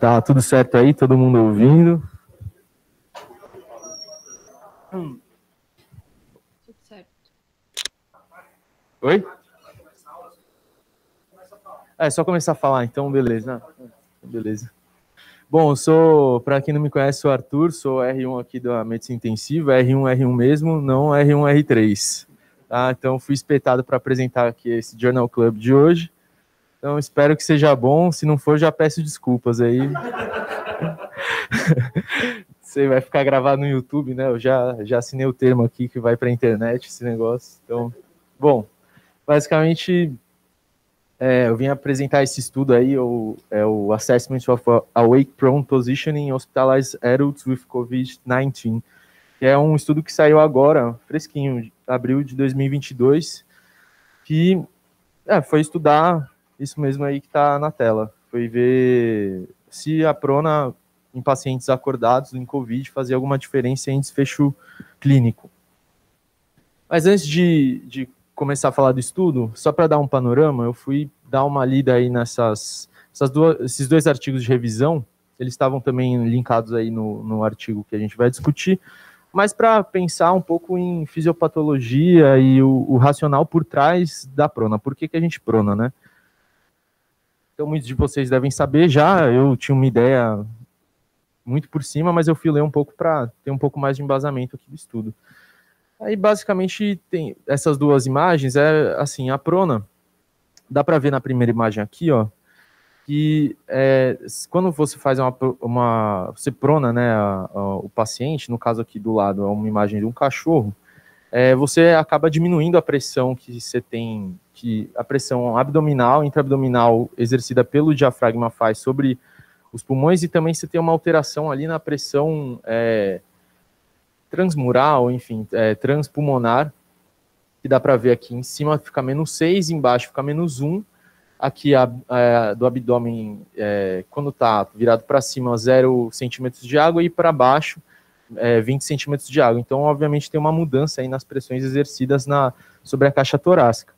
Tá tudo certo aí? Todo mundo ouvindo? Tudo certo. Oi? É, só começar a falar, então, beleza. Beleza. Bom, eu sou, para quem não me conhece, sou o Arthur, sou R1 aqui da Medicina Intensiva, R1, R1 mesmo, não R1, R3. Tá? Então, fui espetado para apresentar aqui esse Journal Club de hoje. Então, espero que seja bom. Se não for, já peço desculpas aí. Você vai ficar gravado no YouTube, né? Eu já, já assinei o termo aqui que vai para a internet esse negócio. Então, bom, basicamente, é, eu vim apresentar esse estudo aí, o, é o Assessment of Awake Prone Positioning in Hospitalized Adults with COVID-19, que é um estudo que saiu agora, fresquinho, abril de 2022, que é, foi estudar isso mesmo aí que está na tela. Foi ver se a prona em pacientes acordados em Covid fazia alguma diferença em desfecho clínico. Mas antes de, de começar a falar do estudo, só para dar um panorama, eu fui dar uma lida aí nessas essas duas, esses dois artigos de revisão, eles estavam também linkados aí no, no artigo que a gente vai discutir, mas para pensar um pouco em fisiopatologia e o, o, racional por trás da prona. Por que, que a gente prona, né? Então, muitos de vocês devem saber já, eu tinha uma ideia muito por cima, mas eu fui ler um pouco para ter um pouco mais de embasamento aqui do estudo. Aí, basicamente, tem essas duas imagens, é assim, a prona, dá para ver na primeira imagem aqui, ó, que é, quando você faz uma, uma você prona, né, a, a, o paciente, no caso aqui do lado é uma imagem de um cachorro, é, você acaba diminuindo a pressão que você tem, que a pressão abdominal, intraabdominal exercida pelo diafragma faz sobre os pulmões e também você tem uma alteração ali na pressão é, transmural, enfim, é, transpulmonar, que dá para ver aqui em cima fica menos 6, embaixo fica menos 1, aqui a, a, do abdômen, é, quando está virado para cima, 0 centímetros de água e para baixo é, 20 centímetros de água. Então, obviamente, tem uma mudança aí nas pressões exercidas na, sobre a caixa torácica.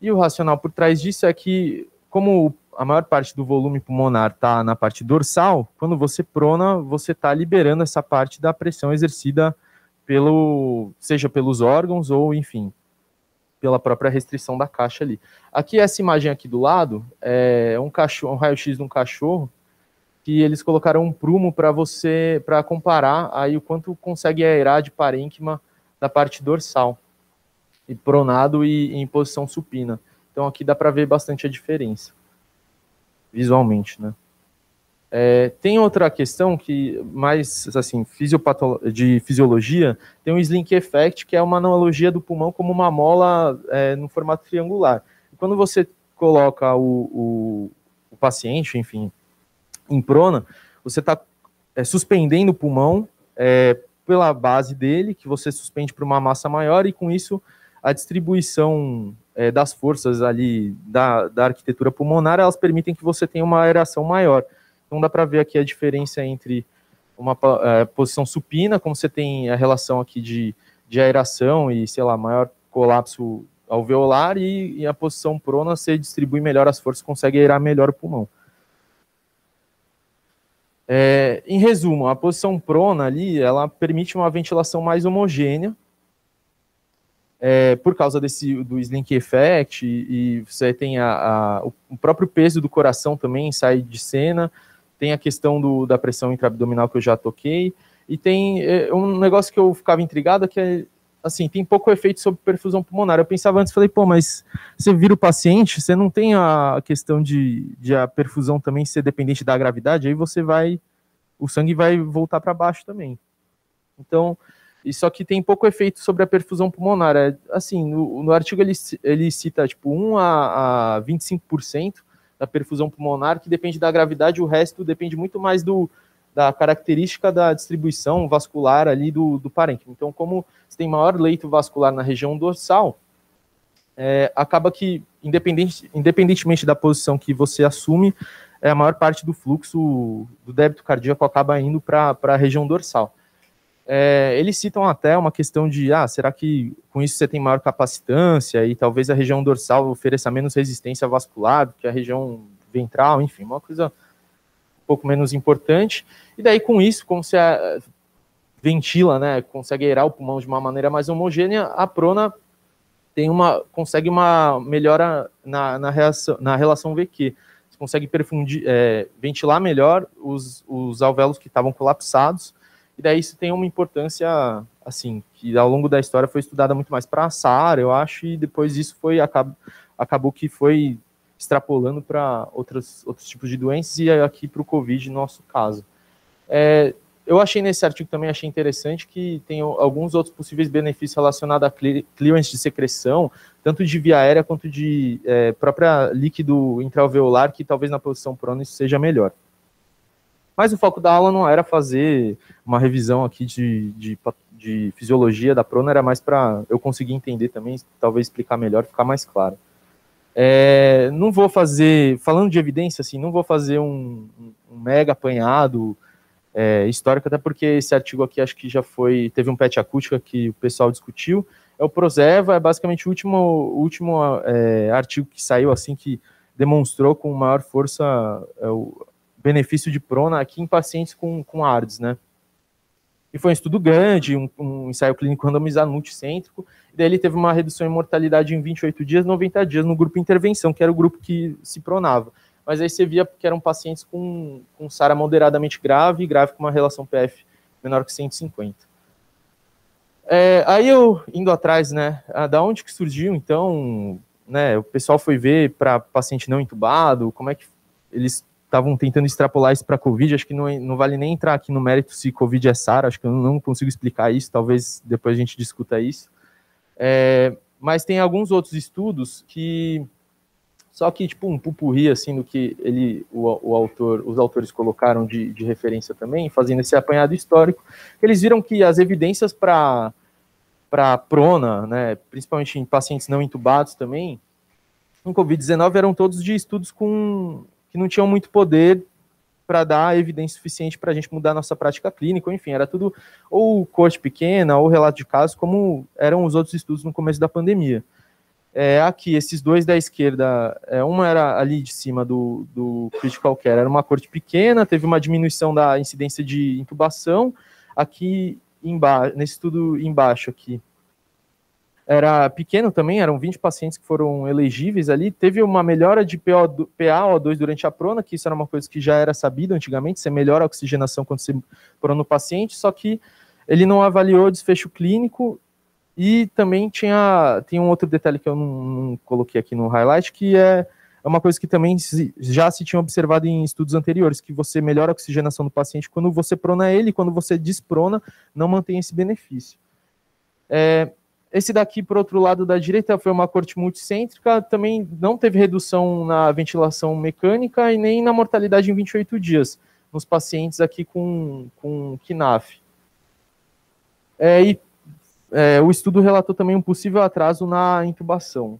E o racional por trás disso é que, como a maior parte do volume pulmonar está na parte dorsal, quando você prona, você está liberando essa parte da pressão exercida pelo, seja pelos órgãos ou, enfim, pela própria restrição da caixa ali. Aqui, essa imagem aqui do lado, é um, cachorro, um raio-x de um cachorro, que eles colocaram um prumo para você, para comparar aí o quanto consegue aerar de parênquima da parte dorsal, e pronado e, e em posição supina. Então aqui dá para ver bastante a diferença, visualmente, né? É, tem outra questão que, mais assim, de fisiologia, tem o Slink Effect, que é uma analogia do pulmão como uma mola é, no formato triangular. Quando você coloca o, o, o paciente, enfim, em prona, você está é, suspendendo o pulmão é, pela base dele, que você suspende para uma massa maior, e com isso a distribuição é, das forças ali da, da arquitetura pulmonar, elas permitem que você tenha uma aeração maior. Então dá para ver aqui a diferença entre uma é, posição supina, como você tem a relação aqui de, de aeração e, sei lá, maior colapso alveolar, e, e a posição prona você distribui melhor as forças, consegue aerar melhor o pulmão. É, em resumo, a posição prona ali, ela permite uma ventilação mais homogênea, é, por causa desse do slink effect, e, e você tem a, a, o próprio peso do coração também sai de cena, tem a questão do, da pressão intraabdominal que eu já toquei, e tem é, um negócio que eu ficava intrigado, que é, assim, tem pouco efeito sobre perfusão pulmonar. Eu pensava antes, falei, pô, mas você vira o paciente, você não tem a questão de, de a perfusão também ser dependente da gravidade, aí você vai, o sangue vai voltar para baixo também. Então, isso aqui tem pouco efeito sobre a perfusão pulmonar. É, assim, no, no artigo ele, ele cita, tipo, 1 a, a 25% da perfusão pulmonar, que depende da gravidade, o resto depende muito mais do, da característica da distribuição vascular ali do, do parênquima. Então, como você tem maior leito vascular na região dorsal, é, acaba que, independente, independentemente da posição que você assume, é, a maior parte do fluxo do débito cardíaco acaba indo para a região dorsal. É, eles citam até uma questão de, ah, será que com isso você tem maior capacitância e talvez a região dorsal ofereça menos resistência vascular do que a região ventral, enfim, uma coisa pouco menos importante. E daí, com isso, como a, ventila, né, consegue aerar o pulmão de uma maneira mais homogênea, a prona tem uma, consegue uma melhora na, na, reação, na relação VQ. Você consegue perfundir, é, ventilar melhor os, os alvéolos que estavam colapsados, e daí isso tem uma importância, assim, que ao longo da história foi estudada muito mais para a SAR, eu acho, e depois isso foi, acabou, acabou que foi extrapolando para outros, tipos de doenças, e aqui para o Covid, no nosso caso. É, eu achei nesse artigo também achei interessante que tem alguns outros possíveis benefícios relacionados a clearance de secreção, tanto de via aérea quanto de é, própria líquido intraalveolar, que talvez na posição prona isso seja melhor. Mas o foco da aula não era fazer uma revisão aqui de, de, de fisiologia da prona, era mais para eu conseguir entender também, talvez explicar melhor, ficar mais claro. É, não vou fazer, falando de evidência, assim, não vou fazer um, um mega apanhado é, histórica, até porque esse artigo aqui acho que já foi, teve um pet acústica que o pessoal discutiu. É o Prozeva, é basicamente o último, último é, artigo que saiu assim que demonstrou com maior força é, o benefício de prona aqui em pacientes com, com ARDS, né? Foi um estudo grande, um, um ensaio clínico randomizado multicêntrico, daí ele teve uma redução em mortalidade em 28 dias, 90 dias no grupo intervenção, que era o grupo que se pronava mas aí você via que eram pacientes com, com SARA moderadamente grave e grave com uma relação PF menor que 150. É, aí eu, indo atrás, né, da onde que surgiu, então, né, o pessoal foi ver para paciente não entubado, como é que eles estavam tentando extrapolar isso para COVID, acho que não, não vale nem entrar aqui no mérito se COVID é SARA, acho que eu não consigo explicar isso, talvez depois a gente discuta isso. É, mas tem alguns outros estudos que só que, tipo, um pupurri, assim, do que ele, o, o autor, os autores colocaram de, de referência também, fazendo esse apanhado histórico, eles viram que as evidências para para prona, né, principalmente em pacientes não intubados também, em COVID-19 eram todos de estudos com que não tinham muito poder para dar evidência suficiente para a gente mudar nossa prática clínica, enfim, era tudo ou corte pequena ou relato de casos, como eram os outros estudos no começo da pandemia. É, aqui, esses dois da esquerda, é, uma era ali de cima do, do critical care, era uma corte pequena, teve uma diminuição da incidência de intubação, aqui embaixo, nesse estudo embaixo aqui, era pequeno também, eram 20 pacientes que foram elegíveis ali, teve uma melhora de PO, PaO2 durante a prona, que isso era uma coisa que já era sabido antigamente, você melhora a oxigenação quando você prona o paciente, só que ele não avaliou desfecho clínico e também tinha tem um outro detalhe que eu não, não coloquei aqui no highlight, que é, é uma coisa que também já se tinha observado em estudos anteriores, que você melhora a oxigenação do paciente quando você prona ele, quando você desprona, não mantém esse benefício. É, esse daqui, por outro lado da direita, foi uma corte multicêntrica, também não teve redução na ventilação mecânica e nem na mortalidade em 28 dias, nos pacientes aqui com, com KNAF. É, e é, o estudo relatou também um possível atraso na intubação.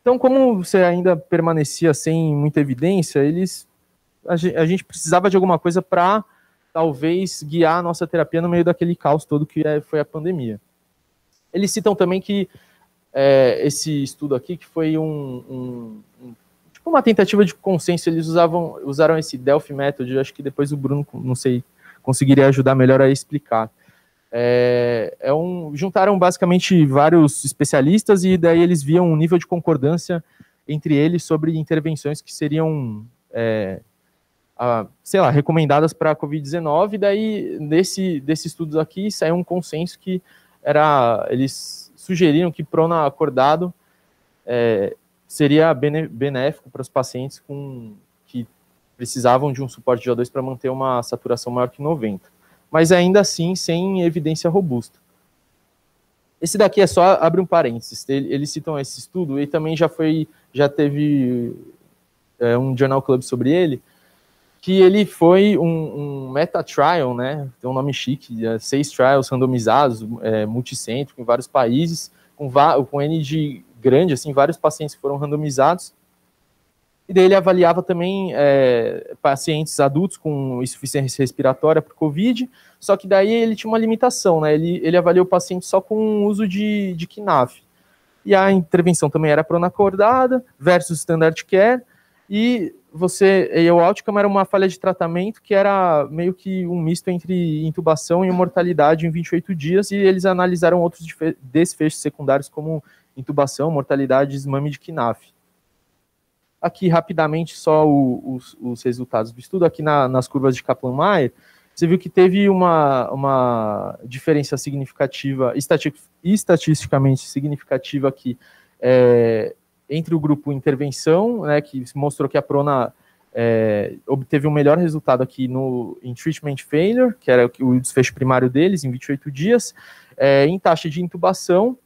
Então, como você ainda permanecia sem muita evidência, eles a gente precisava de alguma coisa para talvez guiar a nossa terapia no meio daquele caos todo que é, foi a pandemia. Eles citam também que é, esse estudo aqui, que foi um, um, um, tipo uma tentativa de consenso, eles usavam, usaram esse Delphi Method, acho que depois o Bruno, não sei, conseguiria ajudar melhor a explicar. É, é um, juntaram basicamente vários especialistas e daí eles viam um nível de concordância entre eles sobre intervenções que seriam, é, a, sei lá, recomendadas para a Covid-19. Daí, desse, desse estudo aqui, saiu um consenso que era, eles sugeriram que prona acordado é, seria benéfico para os pacientes com, que precisavam de um suporte de O2 para manter uma saturação maior que 90 mas ainda assim sem evidência robusta. Esse daqui é só abre um parênteses. Eles citam esse estudo e também já foi, já teve é, um journal club sobre ele, que ele foi um, um meta trial, né? Tem um nome chique, é, seis trials randomizados, é, multicêntrico em vários países, com, com N de grande, assim, vários pacientes foram randomizados e daí ele avaliava também é, pacientes adultos com insuficiência respiratória por Covid, só que daí ele tinha uma limitação, né? Ele, ele avaliou o paciente só com uso de, de KNAF. E a intervenção também era pronacordada versus standard care, e você, e o outcome era uma falha de tratamento que era meio que um misto entre intubação e mortalidade em 28 dias, e eles analisaram outros desfechos secundários como intubação, mortalidade, desmame de KNAF. Aqui, rapidamente, só o, os, os, resultados do estudo. Aqui na, nas curvas de Kaplan-Meier, você viu que teve uma, uma diferença significativa, estatisticamente significativa aqui, é, entre o grupo intervenção, né, que mostrou que a Prona é, obteve um melhor resultado aqui no em treatment failure, que era o desfecho primário deles, em 28 dias, é, em taxa de intubação,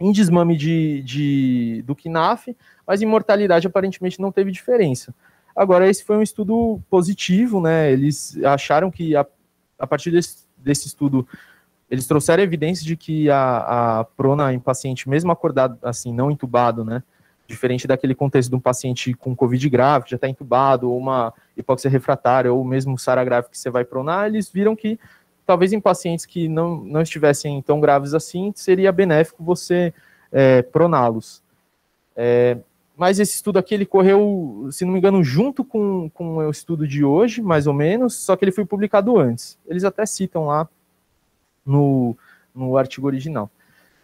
em desmame de, de, do KNAF, mas em mortalidade aparentemente não teve diferença. Agora, esse foi um estudo positivo, né? Eles acharam que a, a partir desse, desse estudo, eles trouxeram evidência de que a, a prona em paciente, mesmo acordado, assim, não entubado, né? Diferente daquele contexto de um paciente com Covid grave, que já está entubado, ou uma hipóxia refratária, ou mesmo SARA grave que você vai pronar, eles viram que talvez em pacientes que não, não estivessem tão graves assim, seria benéfico você é, proná-los. É, mas esse estudo aqui, ele correu, se não me engano, junto com, com o estudo de hoje, mais ou menos, só que ele foi publicado antes. Eles até citam lá no, no artigo original.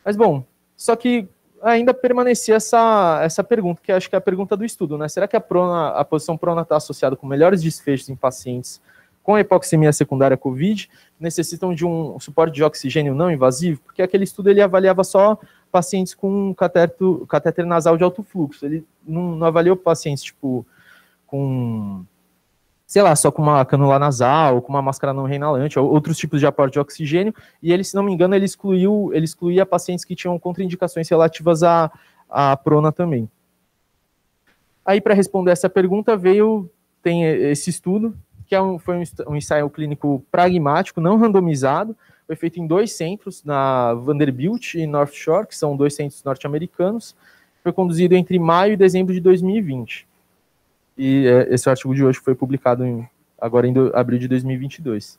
Mas, bom, só que ainda permanecia essa, essa pergunta, que acho que é a pergunta do estudo, né? Será que a, prona, a posição prona está associada com melhores desfechos em pacientes com hipoxemia secundária COVID, necessitam de um suporte de oxigênio não invasivo, porque aquele estudo ele avaliava só pacientes com cateto, catéter nasal de alto fluxo, ele não, não avaliou pacientes, tipo, com, sei lá, só com uma canula nasal, com uma máscara não reinalante, ou outros tipos de aporte de oxigênio, e ele, se não me engano, ele excluiu, ele excluía pacientes que tinham contraindicações relativas à, à prona também. Aí, para responder essa pergunta, veio, tem esse estudo, que é um, foi um ensaio clínico pragmático, não randomizado, foi feito em dois centros, na Vanderbilt e North Shore, que são dois centros norte-americanos, foi conduzido entre maio e dezembro de 2020. E é, esse artigo de hoje foi publicado em, agora em do, abril de 2022.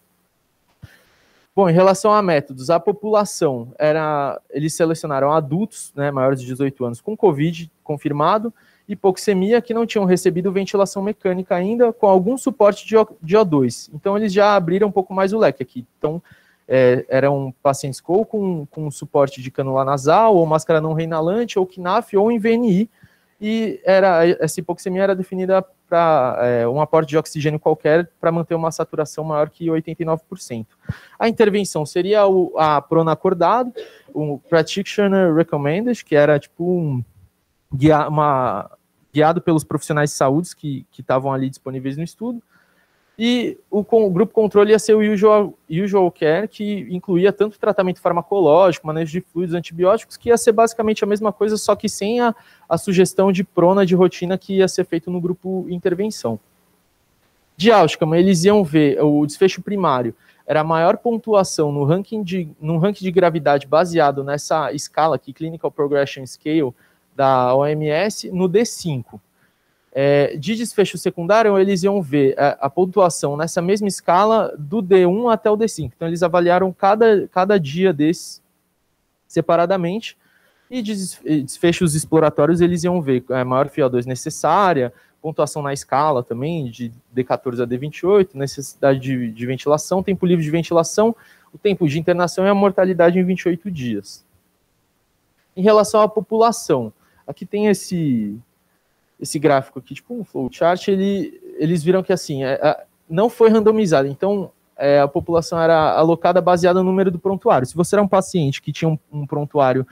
Bom, em relação a métodos, a população era, eles selecionaram adultos, né, maiores de 18 anos, com COVID confirmado, hipoxemia que não tinham recebido ventilação mecânica ainda, com algum suporte de, O2. Então, eles já abriram um pouco mais o leque aqui. Então, é, eram pacientes com, com, com suporte de canula nasal, ou máscara não reinalante, ou KNAF, ou em VNI, e era, essa hipoxemia era definida para é, um aporte de oxigênio qualquer para manter uma saturação maior que 89%. A intervenção seria o, a prona acordado, o practitioner recommended, que era tipo um guia, uma, guiado pelos profissionais de saúde que estavam ali disponíveis no estudo. E o, o, grupo controle ia ser o usual, usual care, que incluía tanto tratamento farmacológico, manejo de fluidos antibióticos, que ia ser basicamente a mesma coisa, só que sem a, a sugestão de prona de rotina que ia ser feito no grupo intervenção. De outcome, eles iam ver o desfecho primário, era a maior pontuação no ranking de, no ranking de gravidade baseado nessa escala aqui, Clinical Progression Scale, da OMS no D5. É, de desfecho secundário, eles iam ver a, a, pontuação nessa mesma escala do D1 até o D5. Então, eles avaliaram cada, cada dia desses separadamente. E de desfechos exploratórios, eles iam ver a maior FiO2 necessária, pontuação na escala também, de D14 a D28, necessidade de, de ventilação, tempo livre de ventilação, o tempo de internação e a mortalidade em 28 dias. Em relação à população, Aqui tem esse esse gráfico aqui, tipo um flowchart, ele, eles viram que assim, é, é, não foi randomizado, então é, a população era alocada baseada no número do prontuário. Se você era um paciente que tinha um, um prontuário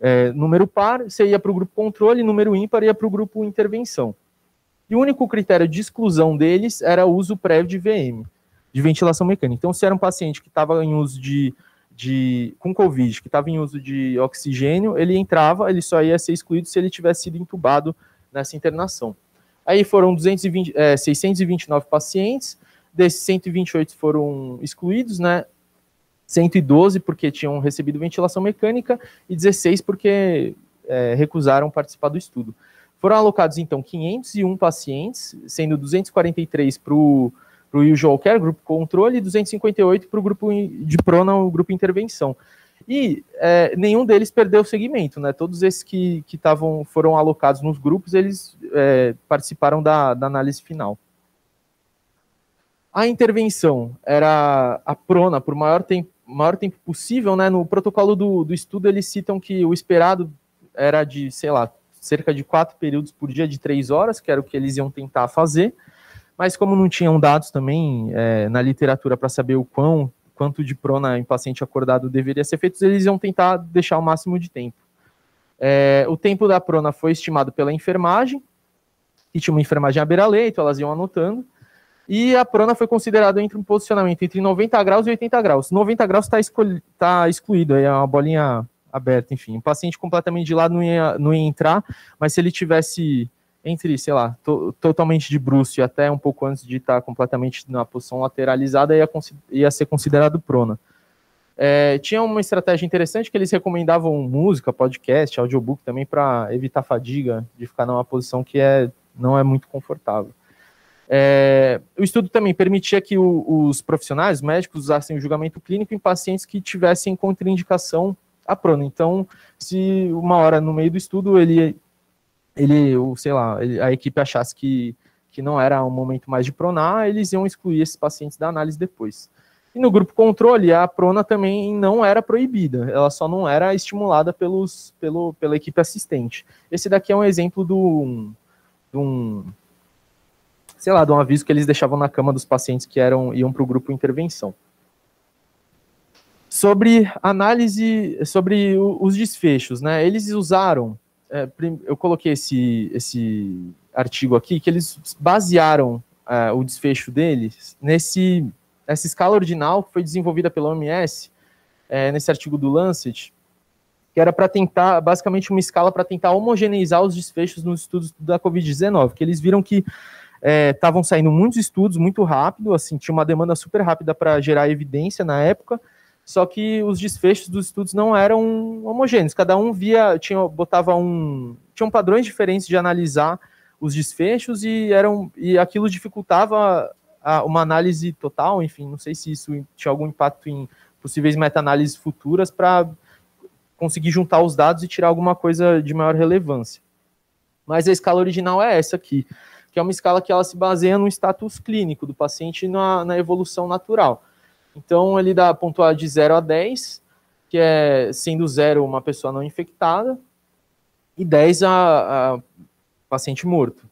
é, número par, você ia para o grupo controle, número ímpar ia para o grupo intervenção. E o único critério de exclusão deles era o uso prévio de VM, de ventilação mecânica. Então, se era um paciente que estava em uso de de com Covid, que estava em uso de oxigênio, ele entrava, ele só ia ser excluído se ele tivesse sido entubado nessa internação. Aí foram 220, é, 629 pacientes, desses 128 foram excluídos, né? 112 porque tinham recebido ventilação mecânica e 16 porque é, recusaram participar do estudo. Foram alocados, então, 501 pacientes, sendo 243 para o usual care, grupo controle, e 258 para o grupo de prona, o grupo intervenção. E é, nenhum deles perdeu o segmento, né? Todos esses que, que tavam, foram alocados nos grupos, eles é, participaram da, da análise final. A intervenção era a prona por maior tempo, maior tempo possível, né? No protocolo do, do estudo, eles citam que o esperado era de, sei lá, cerca de quatro períodos por dia de três horas, que era o que eles iam tentar fazer. Mas como não tinham dados também é, na literatura para saber o quão quanto de prona em paciente acordado deveria ser feito, eles iam tentar deixar o máximo de tempo. É, o tempo da prona foi estimado pela enfermagem, que tinha uma enfermagem à beira-leito, elas iam anotando, e a prona foi considerada entre um posicionamento entre 90 graus e 80 graus. 90 graus está tá excluído, é uma bolinha aberta, enfim. Um paciente completamente de lado não ia, não ia entrar, mas se ele tivesse entre, sei lá, to, totalmente de bruxo e até um pouco antes de estar completamente na posição lateralizada, ia, ia ser considerado prona. É, tinha uma estratégia interessante que eles recomendavam música, podcast, audiobook também para evitar fadiga de ficar numa posição que é, não é muito confortável. É, o estudo também permitia que o, os profissionais, os médicos, usassem o julgamento clínico em pacientes que tivessem contraindicação à prona. Então, se uma hora no meio do estudo ele ele, o, sei lá, a equipe achasse que, que não era um momento mais de pronar, eles iam excluir esses pacientes da análise depois. E no grupo controle, a prona também não era proibida, ela só não era estimulada pelos, pelo, pela equipe assistente. Esse daqui é um exemplo de um, sei lá, de um aviso que eles deixavam na cama dos pacientes que eram iam para o grupo intervenção. Sobre análise, sobre os desfechos, né? Eles usaram é, eu coloquei esse, esse artigo aqui, que eles basearam é, o desfecho deles nesse, nessa escala ordinal que foi desenvolvida pela OMS, é, nesse artigo do Lancet, que era para tentar, basicamente uma escala para tentar homogeneizar os desfechos nos estudos da Covid-19, que eles viram que estavam é, saindo muitos estudos muito rápido, assim, tinha uma demanda super rápida para gerar evidência na época, só que os desfechos dos estudos não eram homogêneos, cada um via, tinha, botava um, tinham padrões diferentes de analisar os desfechos e eram e aquilo dificultava a, uma análise total, enfim, não sei se isso tinha algum impacto em possíveis meta-análises futuras para conseguir juntar os dados e tirar alguma coisa de maior relevância. Mas a escala original é essa aqui, que é uma escala que ela se baseia no status clínico do paciente na, na evolução natural. Então, ele dá pontuar de 0 a 10, que é sendo 0 uma pessoa não infectada, e 10 a, a paciente morto.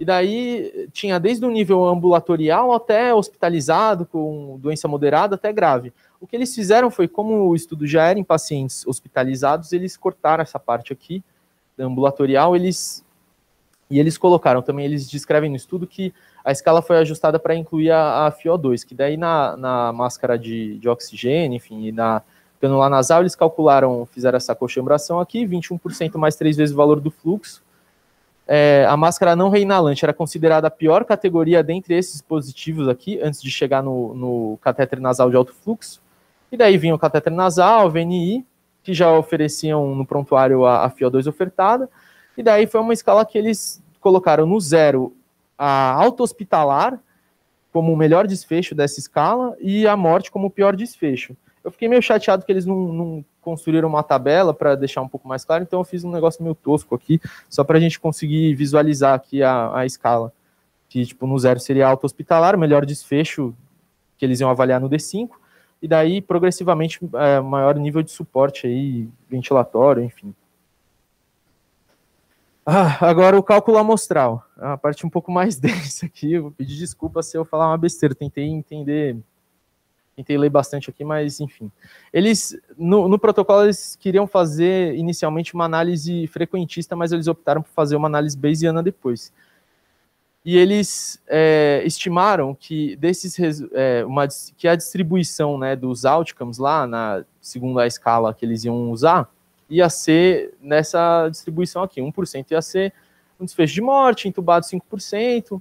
E daí tinha desde o nível ambulatorial até hospitalizado, com doença moderada até grave. O que eles fizeram foi, como o estudo já era em pacientes hospitalizados, eles cortaram essa parte aqui, ambulatorial, eles e eles colocaram também, eles descrevem no estudo que a escala foi ajustada para incluir a, a FiO2, que daí na, na máscara de, de oxigênio, enfim, e na canular nasal, eles calcularam, fizeram essa coxambração aqui, 21% mais três vezes o valor do fluxo. É, a máscara não reinalante era considerada a pior categoria dentre esses dispositivos aqui, antes de chegar no, no catéter nasal de alto fluxo. E daí vinha o catéter nasal, o VNI, que já ofereciam no prontuário a, a FiO2 ofertada. E daí foi uma escala que eles colocaram no zero a auto-hospitalar como o melhor desfecho dessa escala e a morte como o pior desfecho. Eu fiquei meio chateado que eles não, não construíram uma tabela para deixar um pouco mais claro, então eu fiz um negócio meio tosco aqui, só para a gente conseguir visualizar aqui a, a escala. Que, tipo, no zero seria auto-hospitalar, melhor desfecho que eles iam avaliar no D5, e daí, progressivamente, é, maior nível de suporte aí, ventilatório, enfim. Ah, agora o cálculo amostral, é a parte um pouco mais densa aqui. Eu vou pedir desculpa se eu falar uma besteira. Tentei entender, tentei ler bastante aqui, mas enfim. Eles no, no, protocolo eles queriam fazer inicialmente uma análise frequentista, mas eles optaram por fazer uma análise bayesiana depois. E eles é, estimaram que desses é, uma, que a distribuição né, dos outcomes lá na segundo a escala que eles iam usar ia ser nessa distribuição aqui. 1% ia ser um desfecho de morte, entubado 5%,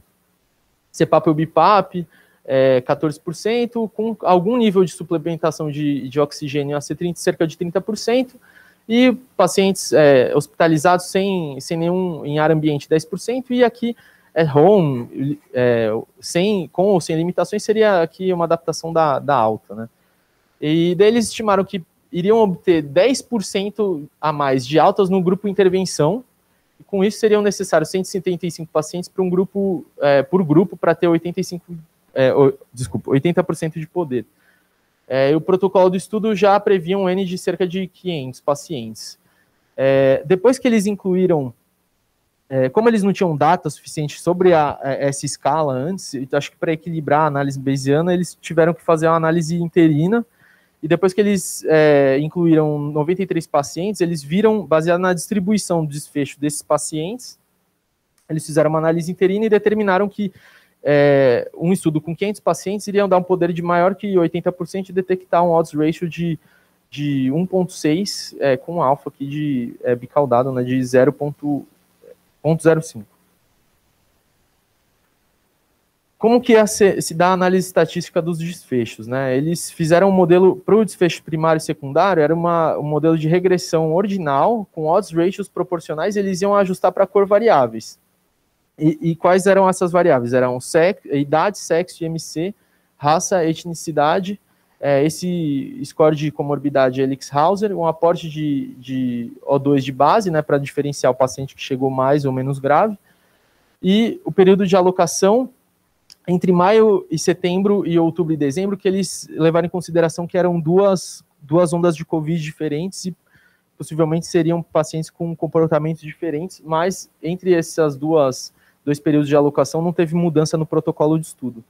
CPAP ou BIPAP é, 14%, com algum nível de suplementação de, de oxigênio a ser 30, cerca de 30%, e pacientes é, hospitalizados sem, sem nenhum em ar ambiente 10%, e aqui é home, é, sem, com ou sem limitações, seria aqui uma adaptação da, da alta, né? E daí eles estimaram que iriam obter 10% a mais de altas no grupo intervenção, e com isso seriam necessários 175 pacientes para um grupo, é, por grupo para ter 85, é, desculpa, 80% de poder. É, o protocolo do estudo já previa um N de cerca de 500 pacientes. É, depois que eles incluíram, é, como eles não tinham data suficiente sobre a, a, essa escala antes, acho que para equilibrar a análise bayesiana, eles tiveram que fazer uma análise interina, e depois que eles é, incluíram 93 pacientes, eles viram, baseado na distribuição do desfecho desses pacientes, eles fizeram uma análise interina e determinaram que é, um estudo com 500 pacientes iriam dar um poder de maior que 80% e detectar um odds ratio de, de 1.6 é, com alfa aqui de é, bicaldado, né, de 0.05. Como que se, se dá a análise estatística dos desfechos? Né? Eles fizeram um modelo para o desfecho primário e secundário, era uma, um modelo de regressão ordinal, com odds ratios proporcionais, eles iam ajustar para cor variáveis. E, e, quais eram essas variáveis? Eram idade, sexo, IMC, raça, etnicidade, é, esse score de comorbidade Elix-Hauser, um aporte de, de O2 de base, né, para diferenciar o paciente que chegou mais ou menos grave, e o período de alocação entre maio e setembro e outubro e dezembro, que eles levaram em consideração que eram duas, duas ondas de Covid diferentes e possivelmente seriam pacientes com comportamentos diferentes, mas entre essas duas dois períodos de alocação, não teve mudança no protocolo de estudo.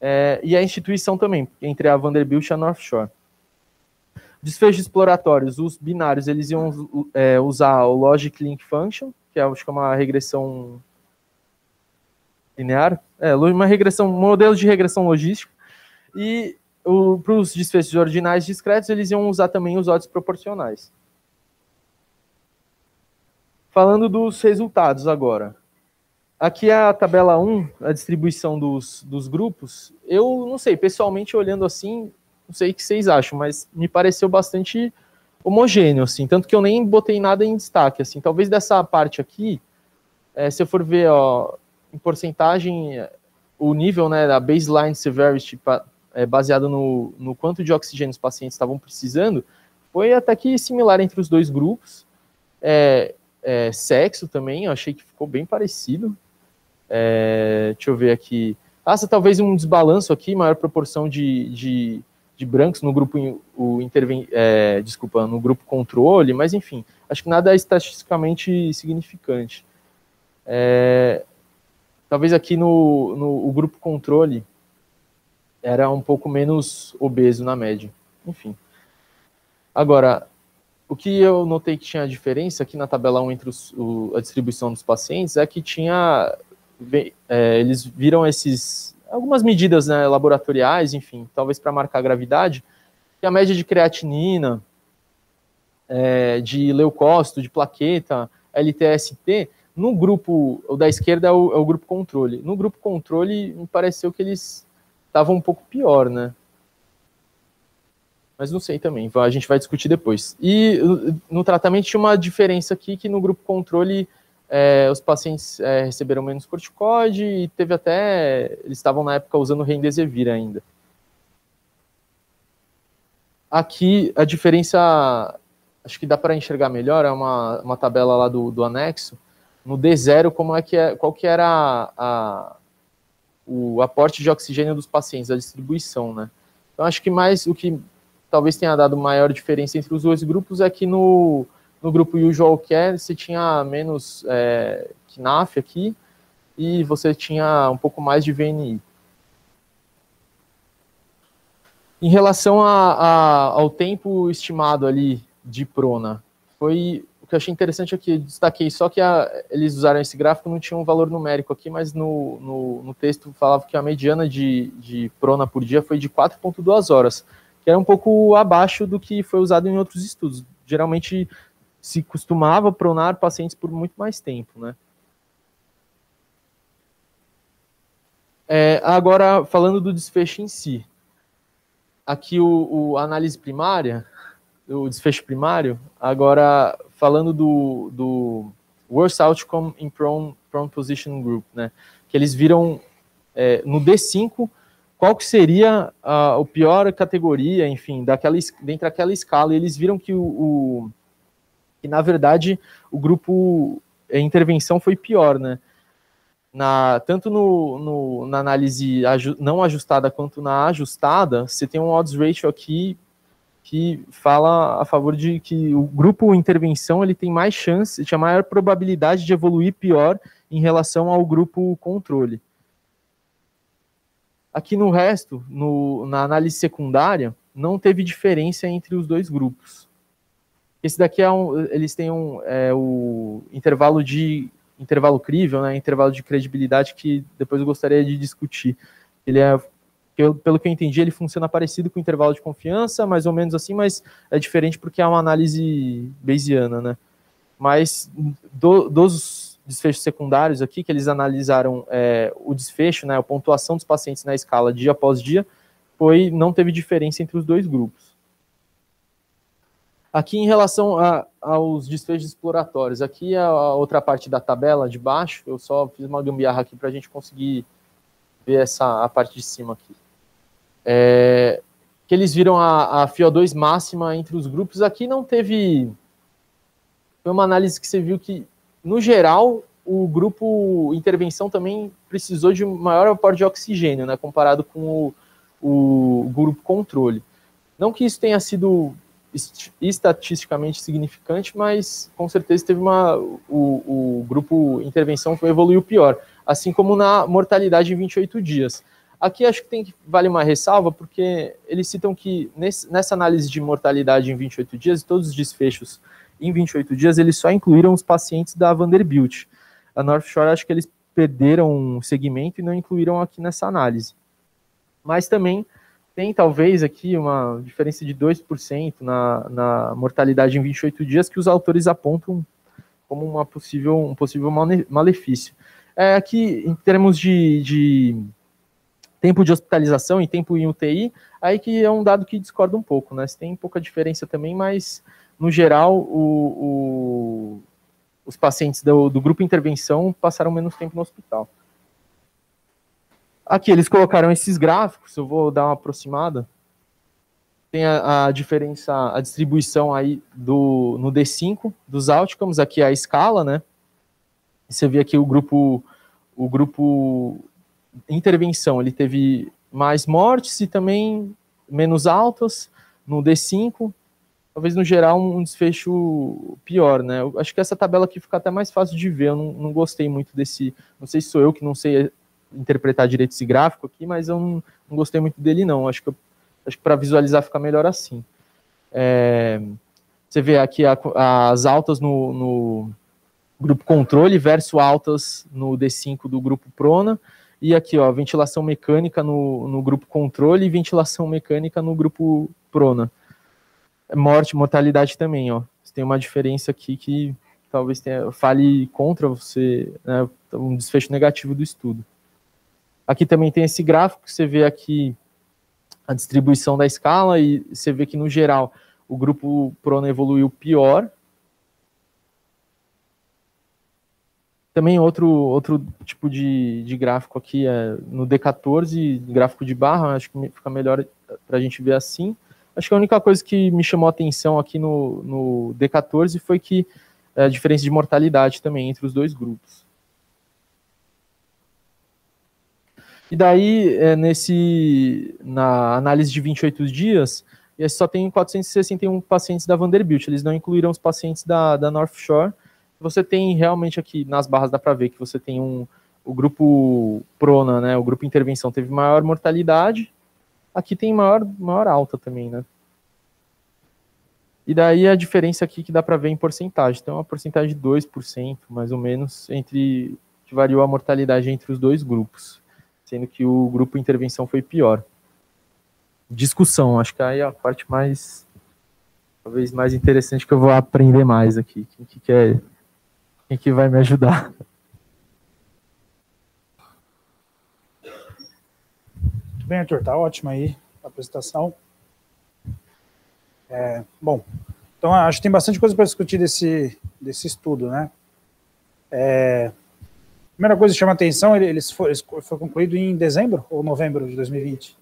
É, e a instituição também, entre a Vanderbilt e a North Shore. Desfechos exploratórios, os binários, eles iam é, usar o Logic Link Function, que é, acho que é uma regressão linear, é, uma regressão, um modelo de regressão logística, e para os desfechos ordinais discretos, eles iam usar também os odds proporcionais. Falando dos resultados agora. Aqui é a tabela 1, a distribuição dos, dos grupos. Eu não sei, pessoalmente olhando assim, não sei o que vocês acham, mas me pareceu bastante homogêneo, assim, tanto que eu nem botei nada em destaque, assim, talvez dessa parte aqui, é, se eu for ver, ó, em porcentagem, o nível, né, da baseline severity, é, baseado no, no quanto de oxigênio os pacientes estavam precisando, foi até que similar entre os dois grupos, é, é, sexo também, eu achei que ficou bem parecido, é, deixa eu ver aqui. Passa talvez um desbalanço aqui, maior proporção de, de, de brancos no grupo o interven, é, desculpa, no grupo controle, mas enfim, acho que nada é estatisticamente significante. É, talvez aqui no, no o grupo controle era um pouco menos obeso na média. Enfim. Agora, o que eu notei que tinha diferença aqui na tabela 1 entre os, o, a distribuição dos pacientes é que tinha é, eles viram esses algumas medidas né, laboratoriais, enfim, talvez para marcar a gravidade, que a média de creatinina, é, de leucócito, de plaqueta, LTST, no grupo o da esquerda é o, é o, grupo controle. No grupo controle, me pareceu que eles estavam um pouco pior, né? Mas não sei também, a gente vai discutir depois. E no tratamento tinha uma diferença aqui que no grupo controle é, os pacientes é, receberam menos corticoide e teve até, eles estavam na época usando Remdesivir ainda. Aqui a diferença, acho que dá para enxergar melhor, é uma, uma tabela lá do, do anexo, no D0, como é que é, qual que era a, a, o aporte de oxigênio dos pacientes, a distribuição, né? Então acho que mais, o que talvez tenha dado maior diferença entre os dois grupos é que no, no grupo Usual Care, você tinha menos é, KNAF aqui e você tinha um pouco mais de VNI. Em relação a, a, ao tempo estimado ali de prona, foi que eu achei interessante aqui, destaquei só que a, eles usaram esse gráfico, não tinha um valor numérico aqui, mas no, no, no texto falava que a mediana de, de prona por dia foi de 4,2 horas, que era um pouco abaixo do que foi usado em outros estudos. Geralmente se costumava pronar pacientes por muito mais tempo, né? É, agora, falando do desfecho em si. Aqui o, o, análise primária, o desfecho primário, agora falando do, do Worst Outcome in Prone, prone Position Group, né? Que eles viram é, no D5 qual que seria a, a pior categoria, enfim, daquela, dentro daquela escala, e eles viram que, o, o que na verdade, o grupo a intervenção foi pior, né? Na, tanto no, no, na análise aju, não ajustada quanto na ajustada, você tem um odds ratio aqui que fala a favor de que o grupo intervenção ele tem mais chance, tinha maior probabilidade de evoluir pior em relação ao grupo controle. Aqui no resto, no, na análise secundária, não teve diferença entre os dois grupos. Esse daqui é um, eles têm um, é, o intervalo de intervalo crível, né, intervalo de credibilidade que depois eu gostaria de discutir. Ele é eu, pelo que eu entendi, ele funciona parecido com o intervalo de confiança, mais ou menos assim, mas é diferente porque é uma análise bayesiana, né? Mas do, dos desfechos secundários aqui, que eles analisaram é, o desfecho, né, a pontuação dos pacientes na escala dia após dia, foi não teve diferença entre os dois grupos. Aqui em relação a, aos desfechos exploratórios, aqui é a outra parte da tabela de baixo, eu só fiz uma gambiarra aqui para a gente conseguir ver essa a parte de cima aqui é, que eles viram a, a FIO2 máxima entre os grupos. Aqui não teve. Foi uma análise que você viu que, no geral, o grupo intervenção também precisou de maior aporte de oxigênio, né, comparado com o, o grupo controle. Não que isso tenha sido estatisticamente significante, mas com certeza teve uma o, o grupo intervenção evoluiu pior, assim como na mortalidade em 28 dias. Aqui acho que tem que vale uma ressalva, porque eles citam que nesse, nessa análise de mortalidade em 28 dias, todos os desfechos em 28 dias, eles só incluíram os pacientes da Vanderbilt. A North Shore acho que eles perderam um segmento e não incluíram aqui nessa análise. Mas também tem talvez aqui uma diferença de 2% na, na mortalidade em 28 dias que os autores apontam como uma possível, um possível malefício. É, aqui, em termos de, de tempo de hospitalização e tempo em UTI, aí que é um dado que discorda um pouco, né? tem pouca diferença também, mas no geral o, o, os pacientes do, do grupo intervenção passaram menos tempo no hospital. Aqui eles colocaram esses gráficos, eu vou dar uma aproximada. Tem a, a diferença, a distribuição aí do, no D5 dos outcomes, aqui é a escala, né? Você vê aqui o grupo, o grupo intervenção, ele teve mais mortes e também menos altas no D5, talvez no geral um desfecho pior, né? Eu acho que essa tabela aqui fica até mais fácil de ver, eu não, não gostei muito desse, não sei se sou eu que não sei interpretar direito esse gráfico aqui, mas eu não, não gostei muito dele não, acho que, acho que para visualizar fica melhor assim. É, você vê aqui a, as altas no, no grupo controle versus altas no D5 do grupo prona, e aqui, ó, ventilação mecânica no, no grupo controle e ventilação mecânica no grupo prona. Morte, mortalidade também, ó. Tem uma diferença aqui que talvez tenha, fale contra você, né, um desfecho negativo do estudo. Aqui também tem esse gráfico, você vê aqui a distribuição da escala e você vê que, no geral, o grupo prona evoluiu pior, Também outro, outro tipo de, de gráfico aqui é no D14, gráfico de barra, acho que fica melhor para a gente ver assim. Acho que a única coisa que me chamou atenção aqui no, no D14 foi que é, a diferença de mortalidade também entre os dois grupos. E daí, é, nesse, na análise de 28 dias, só tem 461 pacientes da Vanderbilt, eles não incluíram os pacientes da, da North Shore, você tem realmente aqui nas barras dá para ver que você tem um o grupo prona, né, o grupo intervenção teve maior mortalidade, aqui tem maior maior alta também, né? E daí a diferença aqui que dá para ver em porcentagem, tem uma porcentagem de 2%, mais ou menos, entre que variou a mortalidade entre os dois grupos, sendo que o grupo intervenção foi pior. Discussão, acho que aí é a parte mais talvez mais interessante que eu vou aprender mais aqui. Quem que quer quem que vai me ajudar? Muito bem, Arthur, tá ótimo aí a apresentação. É, bom, então acho que tem bastante coisa para discutir desse, desse estudo, né? É, primeira coisa que chama atenção, ele, eles foi, foi concluído em dezembro ou novembro de 2020.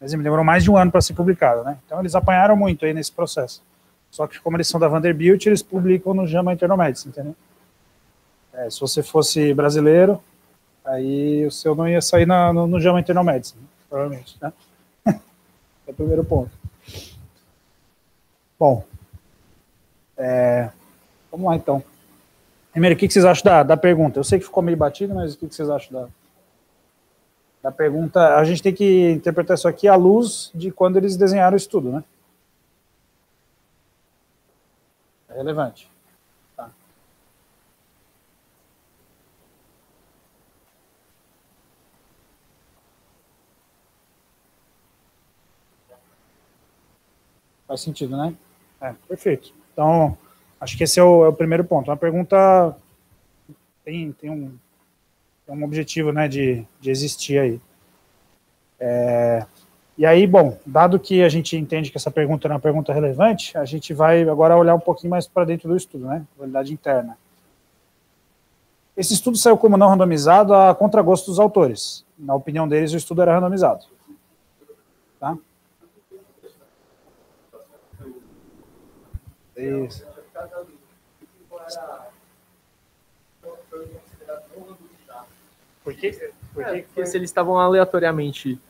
Dezembro, demorou mais de um ano para ser publicado, né? Então eles apanharam muito aí nesse processo. Só que como eles são da Vanderbilt, eles publicam no JAMA Internal Medicine, entendeu? É, se você fosse brasileiro, aí o seu não ia sair na, no, no JAMA Internal Medicine, provavelmente, né? é o primeiro ponto. Bom, é, vamos lá então. Primeiro, o que vocês acham da, da pergunta? Eu sei que ficou meio batido, mas o que vocês acham da, da pergunta? A gente tem que interpretar isso aqui à luz de quando eles desenharam o estudo, né? É relevante. Faz sentido, né? É, perfeito. Então, acho que esse é o, é o primeiro ponto. Uma pergunta tem, tem, um, tem um objetivo né, de, de existir aí. É, e aí, bom, dado que a gente entende que essa pergunta é uma pergunta relevante, a gente vai agora olhar um pouquinho mais para dentro do estudo, né? Validade interna. Esse estudo saiu como não randomizado a contragosto dos autores. Na opinião deles, o estudo era randomizado. Isso. Por que, por que, é, porque se eles estavam aleatoriamente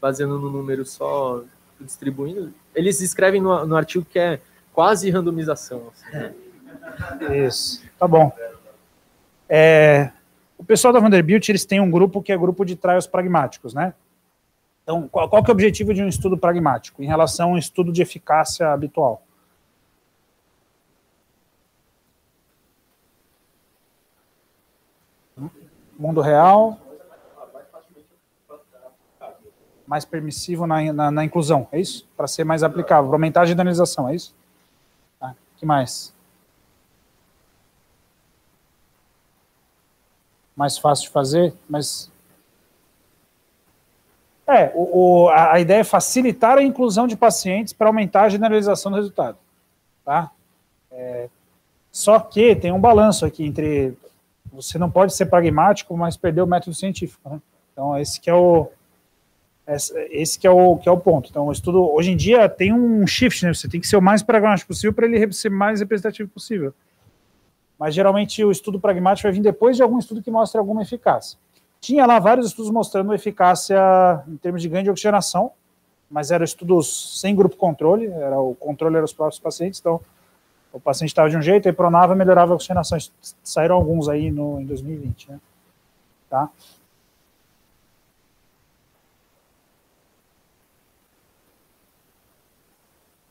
baseando no número só distribuindo, eles escrevem no, no artigo que é quase randomização. Assim, né? Isso, tá bom. É, o pessoal da Vanderbilt, eles têm um grupo que é grupo de trials pragmáticos, né? Então, qual, qual é o objetivo de um estudo pragmático em relação a um estudo de eficácia habitual? Mundo real, mais permissivo na, na, na inclusão, é isso? Para ser mais aplicável, para aumentar a generalização, é isso? Tá, que mais? Mais fácil de fazer, mas... É, o, o, a, a ideia é facilitar a inclusão de pacientes para aumentar a generalização do resultado, tá? É, só que tem um balanço aqui entre... Você não pode ser pragmático, mas perder o método científico, né? Então, esse que é o, esse que é o que é o ponto. Então, o estudo hoje em dia tem um shift, né? Você tem que ser o mais pragmático possível para ele ser mais representativo possível. Mas geralmente o estudo pragmático vai vir depois de algum estudo que mostre alguma eficácia. Tinha lá vários estudos mostrando eficácia em termos de ganho de oxigenação, mas eram estudos sem grupo controle, era o controle era os próprios pacientes, então o paciente estava de um jeito, aí pronava, melhorava a oxigenação. Saíram alguns aí no, em 2020, né? Tá?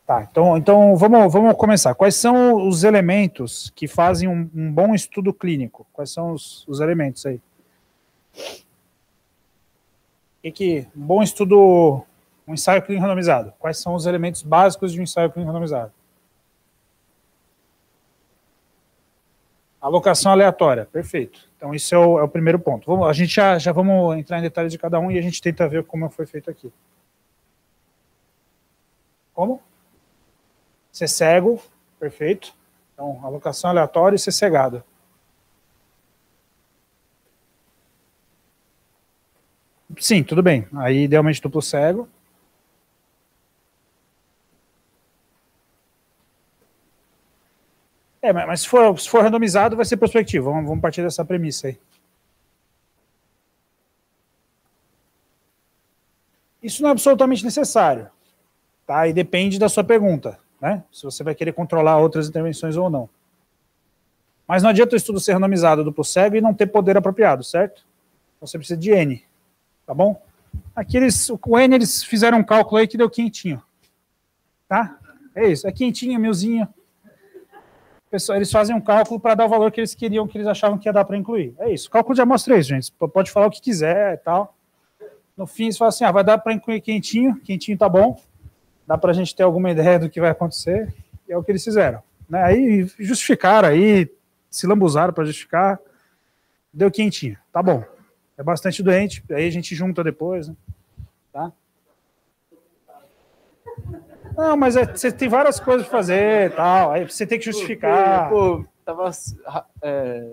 Tá, então, então vamos, vamos começar. Quais são os elementos que fazem um, um bom estudo clínico? Quais são os, os elementos aí? E que um bom estudo, um ensaio clínico randomizado. Quais são os elementos básicos de um ensaio clínico randomizado? Alocação aleatória, perfeito. Então, isso é o, é o primeiro ponto. Vamos, a gente já, já vamos entrar em detalhes de cada um e a gente tenta ver como foi feito aqui. Como? ser cego, perfeito. Então, alocação aleatória e ser cegado. Sim, tudo bem. Aí, idealmente, duplo cego. É, mas se for, se for randomizado, vai ser prospectivo. Vamos, vamos partir dessa premissa aí. Isso não é absolutamente necessário. Tá? E depende da sua pergunta né? Se você vai querer controlar outras intervenções ou não. Mas não adianta o estudo ser randomizado duplo cego e não ter poder apropriado, certo? Então você precisa de N, tá bom? Aqui eles, o N eles fizeram um cálculo aí que deu quentinho, tá? É isso, é quentinho, milzinho. Eles fazem um cálculo para dar o valor que eles queriam, que eles achavam que ia dar para incluir. É isso, cálculo já mostra isso, gente. Pode falar o que quiser e tal. No fim, eles falam assim, ah, vai dar para incluir quentinho, quentinho tá bom dá para a gente ter alguma ideia do que vai acontecer, e é o que eles fizeram. Né? Aí justificaram, aí se lambuzaram para justificar, deu quentinho, tá bom. É bastante doente, aí a gente junta depois, né? tá? Não, mas é, você tem várias coisas para fazer tal, aí você tem que justificar. Pô, tava... É,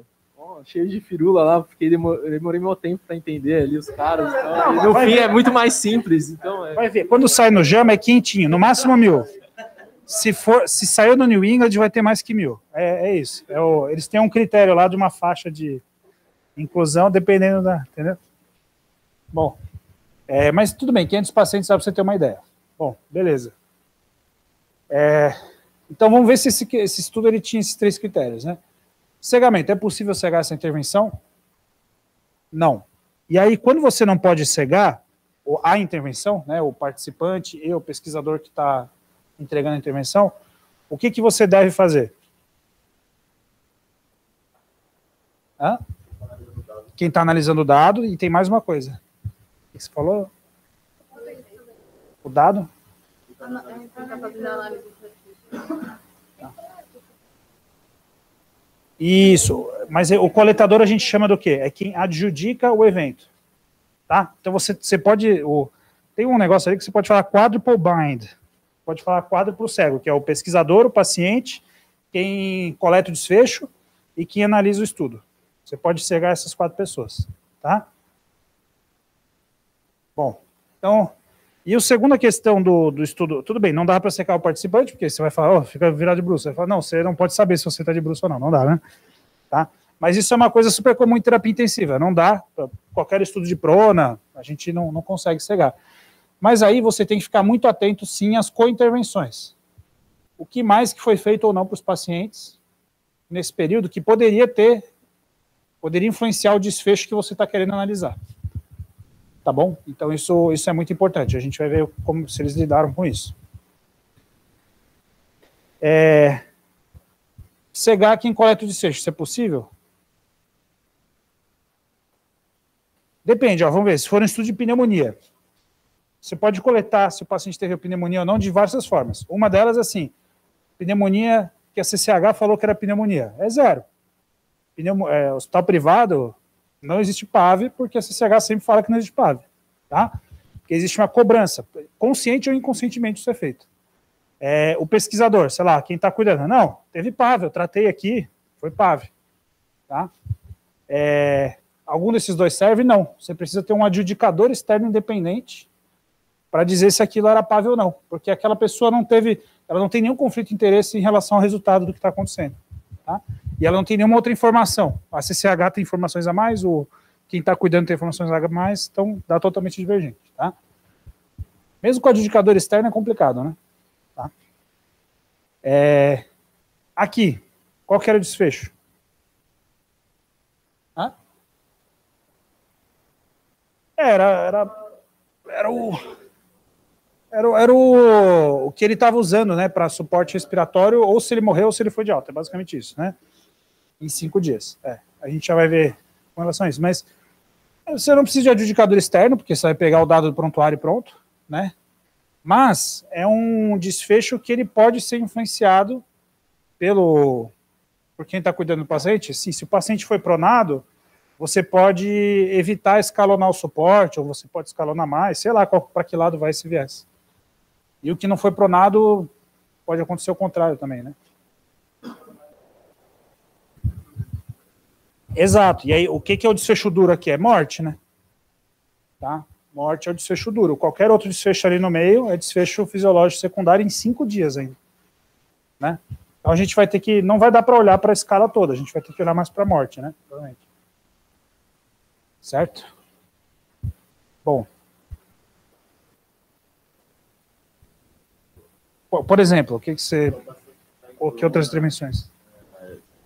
cheio de firula lá, porque demorei, demorei meu tempo para entender ali os caras. Não, e no fim ver. é muito mais simples. Então, é. Vai ver, quando sai no Jama é quentinho, no máximo mil. Se, for, se saiu no New England, vai ter mais que mil. É, é isso. É o- eles têm um critério lá de uma faixa de inclusão, dependendo da. Entendeu? Bom, é, mas tudo bem, 500 pacientes dá para você ter uma ideia. Bom, beleza. É, então vamos ver se esse, esse estudo ele tinha esses três critérios, né? Cegamento, é possível cegar essa intervenção? Não. E aí, quando você não pode cegar, a intervenção, né, o participante e o pesquisador que está entregando a intervenção, o que, que você deve fazer? Hã? Quem está analisando o dado, e tem mais uma coisa. O que você falou? O dado? Isso, mas o coletador a gente chama do quê? É quem adjudica o evento. Tá? Então você, você pode. O, tem um negócio ali que você pode falar quadruple bind. Pode falar quádruplo cego, que é o pesquisador, o paciente, quem coleta o desfecho e quem analisa o estudo. Você pode cegar essas quatro pessoas. Tá? Bom, então. E a segunda questão do, do estudo, tudo bem, não dá para secar o participante, porque você vai falar, ó, fica virado de bruxo. Você vai falar, não, você não pode saber se você está de bruxo ou não, não dá, né? Tá? Mas isso é uma coisa super comum em terapia intensiva, não dá, qualquer estudo de prona, a gente não, não consegue cegar. Mas aí você tem que ficar muito atento, sim, às co-intervenções. O que mais que foi feito ou não para os pacientes nesse período que poderia ter, poderia influenciar o desfecho que você está querendo analisar. Tá bom? Então isso, isso é muito importante. A gente vai ver como se eles lidaram com isso. É, cegar quem coleta o desfecho, isso é possível? Depende, ó, vamos ver. Se for um estudo de pneumonia, você pode coletar se o paciente teve pneumonia ou não de diversas formas. Uma delas assim: pneumonia que a CCH falou que era pneumonia. É zero. Pneumo, é, hospital privado, não existe PAV, porque a CCH sempre fala que não existe PAV, tá? Porque existe uma cobrança, consciente ou inconscientemente isso é feito. É, o pesquisador, sei lá, quem está cuidando, não, teve PAV, eu tratei aqui, foi PAV, tá? É, algum desses dois serve? Não. Você precisa ter um adjudicador externo independente para dizer se aquilo era PAV ou não, porque aquela pessoa não teve, ela não tem nenhum conflito de interesse em relação ao resultado do que está acontecendo, tá? E ela não tem nenhuma outra informação. A CCH tem informações a mais, o quem está cuidando tem informações a mais, então dá totalmente divergente, tá? Mesmo com o adjudicador externo é complicado, né? Tá? É, aqui, qual que era o desfecho? Hã? Era, era, era o era, era o, o que ele estava usando, né, para suporte respiratório, ou se ele morreu ou se ele foi de alta, é basicamente isso, né? Em cinco dias. É, a gente já vai ver com relação a isso, mas você não precisa de adjudicador externo, porque você vai pegar o dado do prontuário e pronto, né? Mas é um desfecho que ele pode ser influenciado pelo por quem está cuidando do paciente. Sim, se o paciente foi pronado, você pode evitar escalonar o suporte, ou você pode escalonar mais, sei lá para que lado vai esse viés. E o que não foi pronado pode acontecer o contrário também, né? Exato. E aí, o que, que é o desfecho duro aqui? É morte, né? Tá? Morte é o desfecho duro. Qualquer outro desfecho ali no meio é desfecho fisiológico secundário em cinco dias ainda. Né? Então a gente vai ter que. Não vai dar para olhar para a escala toda, a gente vai ter que olhar mais para a morte, né? Provavelmente. Certo? Bom. Por exemplo, o que, que você. O que outras intervenções?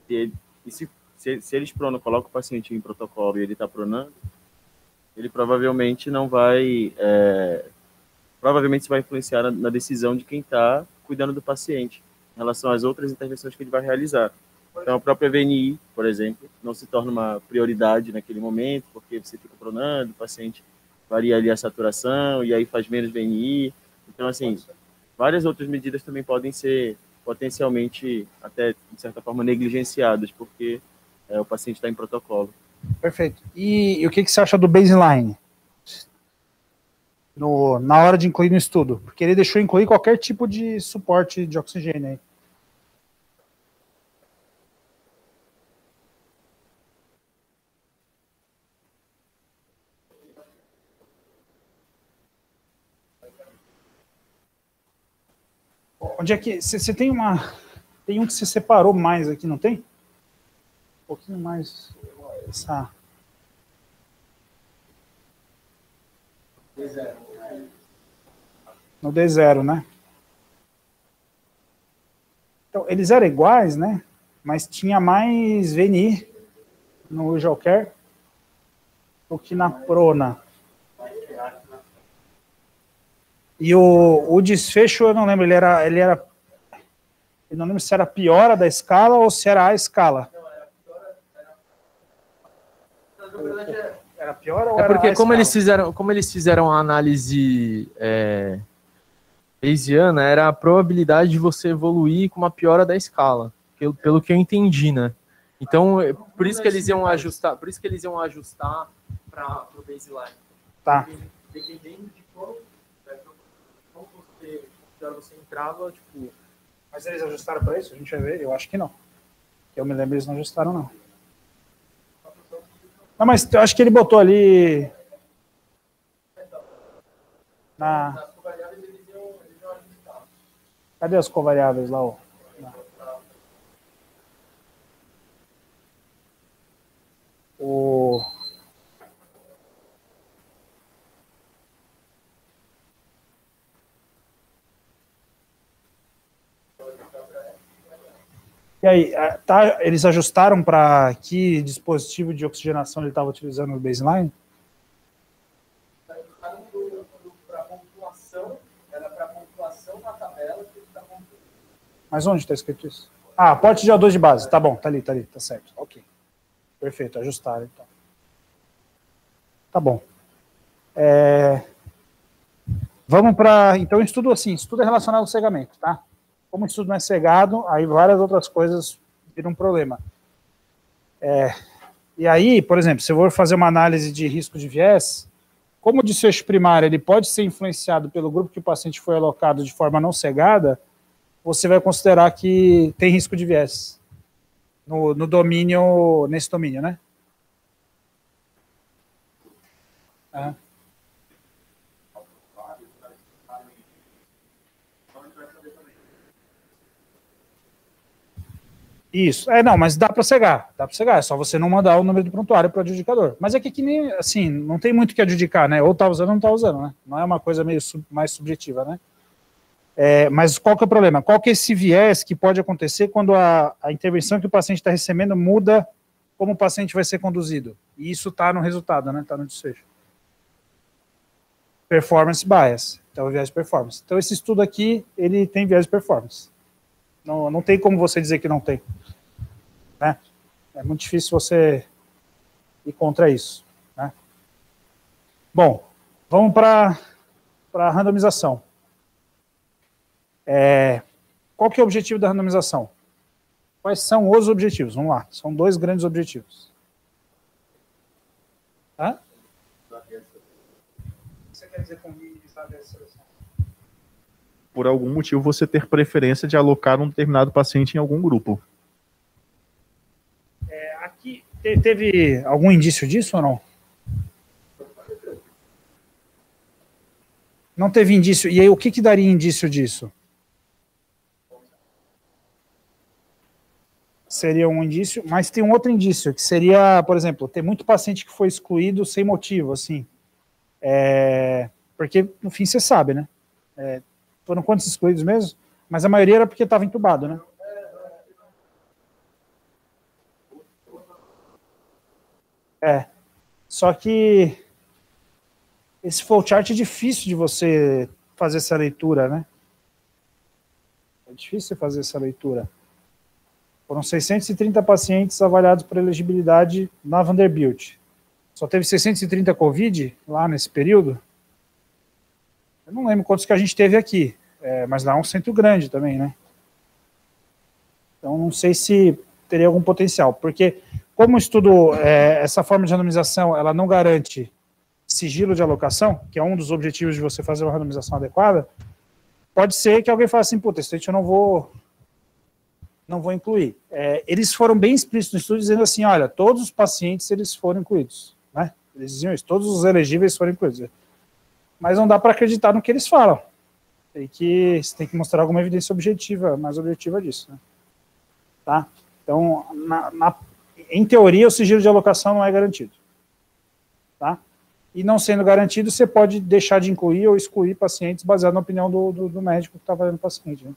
Se, ele- e se, se, se eles pronam, colocam o paciente em protocolo e ele está pronando, ele provavelmente não vai. é, provavelmente isso vai influenciar na, na decisão de quem está cuidando do paciente em relação às outras intervenções que ele vai realizar. Então, a própria VNI, por exemplo, não se torna uma prioridade naquele momento, porque você fica pronando, o paciente varia ali a saturação e aí faz menos VNI. Então, assim, várias outras medidas também podem ser potencialmente, até de certa forma, negligenciadas, porque é, o paciente está em protocolo. Perfeito. E, e o que, que, você acha do baseline? No, na hora de incluir no estudo? Porque ele deixou incluir qualquer tipo de suporte de oxigênio aí. Onde é que. Você tem uma. Tem um que você separou mais aqui, não tem? Um pouquinho mais. Essa. No D0, né? Então, eles eram iguais, né? Mas tinha mais VNI no Joker do que na Prona. E o, o desfecho, eu não lembro, ele era, ele era. Eu não lembro se era piora da escala ou se era a escala. Era pior ou É porque como eles fizeram, como eles fizeram a análise é, Bayesiana, era a probabilidade de você evoluir com uma piora da escala, pelo, pelo que eu entendi, né? Então, é por isso que eles iam ajustar, por isso que eles iam ajustar para o baseline. Tá. Dependendo de qual, é, qual você, você entrava, tipo, Mas eles ajustaram para isso? A gente vai ver? Eu acho que não. Eu me lembro, eles não ajustaram, não. Mas eu acho que ele botou ali. Na... Cadê as covariáveis lá? ó? O... E aí, tá, eles ajustaram para que dispositivo de oxigenação ele estava utilizando no baseline? para pontuação, era para pontuação na tabela que está Mas onde está escrito isso? Ah, porte de O2 de base. Tá bom, tá ali, tá ali, tá certo. Ok. Perfeito, ajustaram então. Tá bom. É, Vamos para. Então, estudo assim: estudo é relacionado ao cegamento, tá? Como o estudo não é cegado, aí várias outras coisas viram um problema. É, E aí, por exemplo, se eu for fazer uma análise de risco de viés, como o desfecho primário ele pode ser influenciado pelo grupo que o paciente foi alocado de forma não cegada, você vai considerar que tem risco de viés no, no domínio, nesse domínio, né? Ah. Isso. É, não, mas dá para cegar. Dá para cegar. É só você não mandar o número do prontuário para o adjudicador. Mas é que, que nem, assim, não tem muito o que adjudicar, né? Ou tá usando ou não tá usando, né? Não é uma coisa meio sub- mais subjetiva, né? É, mas qual que é o problema? Qual que é esse viés que pode acontecer quando a, a intervenção que o paciente está recebendo muda como o paciente vai ser conduzido? E isso está no resultado, né? Está no desfecho. Performance bias. Então, viés de performance. Então, esse estudo aqui, ele tem viés de performance. Não, não tem como você dizer que não tem. Né? É muito difícil você ir contra isso. Né? Bom, vamos para a randomização. É, qual que é o objetivo da randomização? Quais são os objetivos? Vamos lá, são dois grandes objetivos. Hã? Você quer dizer com minimizar a seleção? Por algum motivo você ter preferência de alocar um determinado paciente em algum grupo. Teve algum indício disso ou não? Não teve indício. E aí, o que, que daria indício disso? Seria um indício, mas tem um outro indício, que seria, por exemplo, ter muito paciente que foi excluído sem motivo, assim. É, porque, no fim, você sabe, né? É, foram quantos excluídos mesmo? Mas a maioria era porque estava entubado, né? É. Só que esse flowchart é difícil de você fazer essa leitura, né? É difícil fazer essa leitura. Foram 630 pacientes avaliados por elegibilidade na Vanderbilt. Só teve 630 Covid lá nesse período? Eu não lembro quantos que a gente teve aqui, é, mas lá é um centro grande também, né? Então não sei se teria algum potencial, porque como o estudo, é, essa forma de randomização, ela não garante sigilo de alocação, que é um dos objetivos de você fazer uma randomização adequada, pode ser que alguém fale assim, puta, esse eu não vou não vou incluir. É, eles foram bem explícitos no estudo dizendo assim, olha, todos os pacientes eles foram incluídos, né? Eles diziam isso, todos os elegíveis foram incluídos. Mas não dá para acreditar no que eles falam. tem que, você tem que mostrar alguma evidência objetiva, mais objetiva disso. Né? Tá? Então, na, na, em teoria, o sigilo de alocação não é garantido. Tá? E não sendo garantido, você pode deixar de incluir ou excluir pacientes baseado na opinião do, do, do médico que está fazendo o paciente. Né?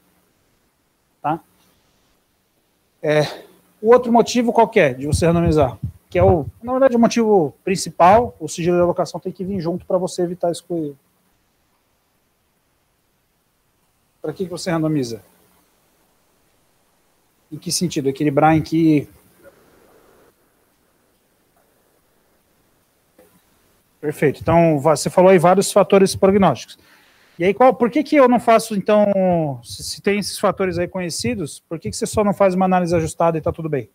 Tá? É, o outro motivo qual é de você randomizar? Que é o, na verdade, o motivo principal, o sigilo de alocação tem que vir junto para você evitar excluir. Para que, que você randomiza? Em que sentido? Equilibrar em que. Perfeito. Então, você falou aí vários fatores prognósticos. E aí, qual, por que, que eu não faço, então, se, se tem esses fatores aí conhecidos, por que, que você só não faz uma análise ajustada e está tudo bem?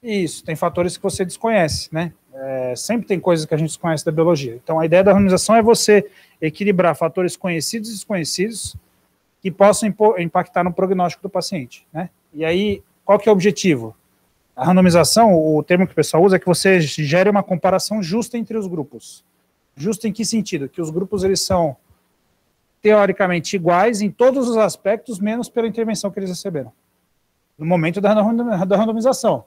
Isso, tem fatores que você desconhece, né? É, sempre tem coisas que a gente desconhece da biologia. Então, a ideia da harmonização é você equilibrar fatores conhecidos e desconhecidos que possam impactar no prognóstico do paciente, né? E aí, qual que é o objetivo? A randomização, o termo que o pessoal usa é que você gere uma comparação justa entre os grupos. Justa em que sentido? Que os grupos eles são teoricamente iguais em todos os aspectos, menos pela intervenção que eles receberam. No momento da randomização.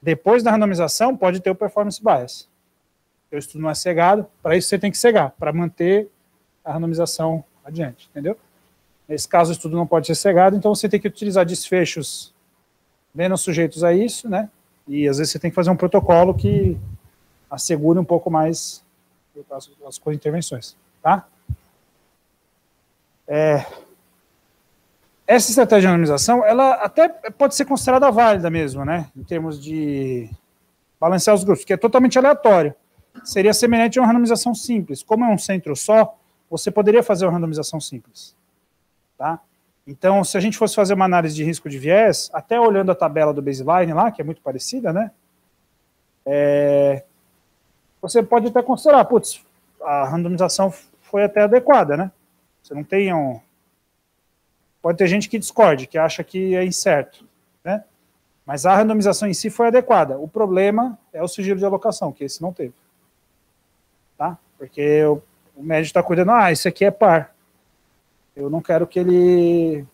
Depois da randomização, pode ter o performance bias. O estudo não é cegado, para isso você tem que cegar, para manter a randomização adiante, entendeu? Nesse caso, o estudo não pode ser cegado, então você tem que utilizar desfechos menos sujeitos a isso, né? E às vezes você tem que fazer um protocolo que assegure um pouco mais as, as intervenções, tá? É, essa estratégia de anonimização, ela até pode ser considerada válida mesmo, né? Em termos de balancear os grupos, que é totalmente aleatório. Seria semelhante a uma randomização simples. Como é um centro só, você poderia fazer uma randomização simples. Tá? Então, se a gente fosse fazer uma análise de risco de viés, até olhando a tabela do baseline lá, que é muito parecida, né? É, você pode até considerar, putz, a randomização foi até adequada, né? Você não tem um, Pode ter gente que discorde, que acha que é incerto, né? Mas a randomização em si foi adequada. O problema é o sigilo de alocação, que esse não teve. Tá? Porque o, o médico está cuidando, ah, isso aqui é par. Eu não quero que ele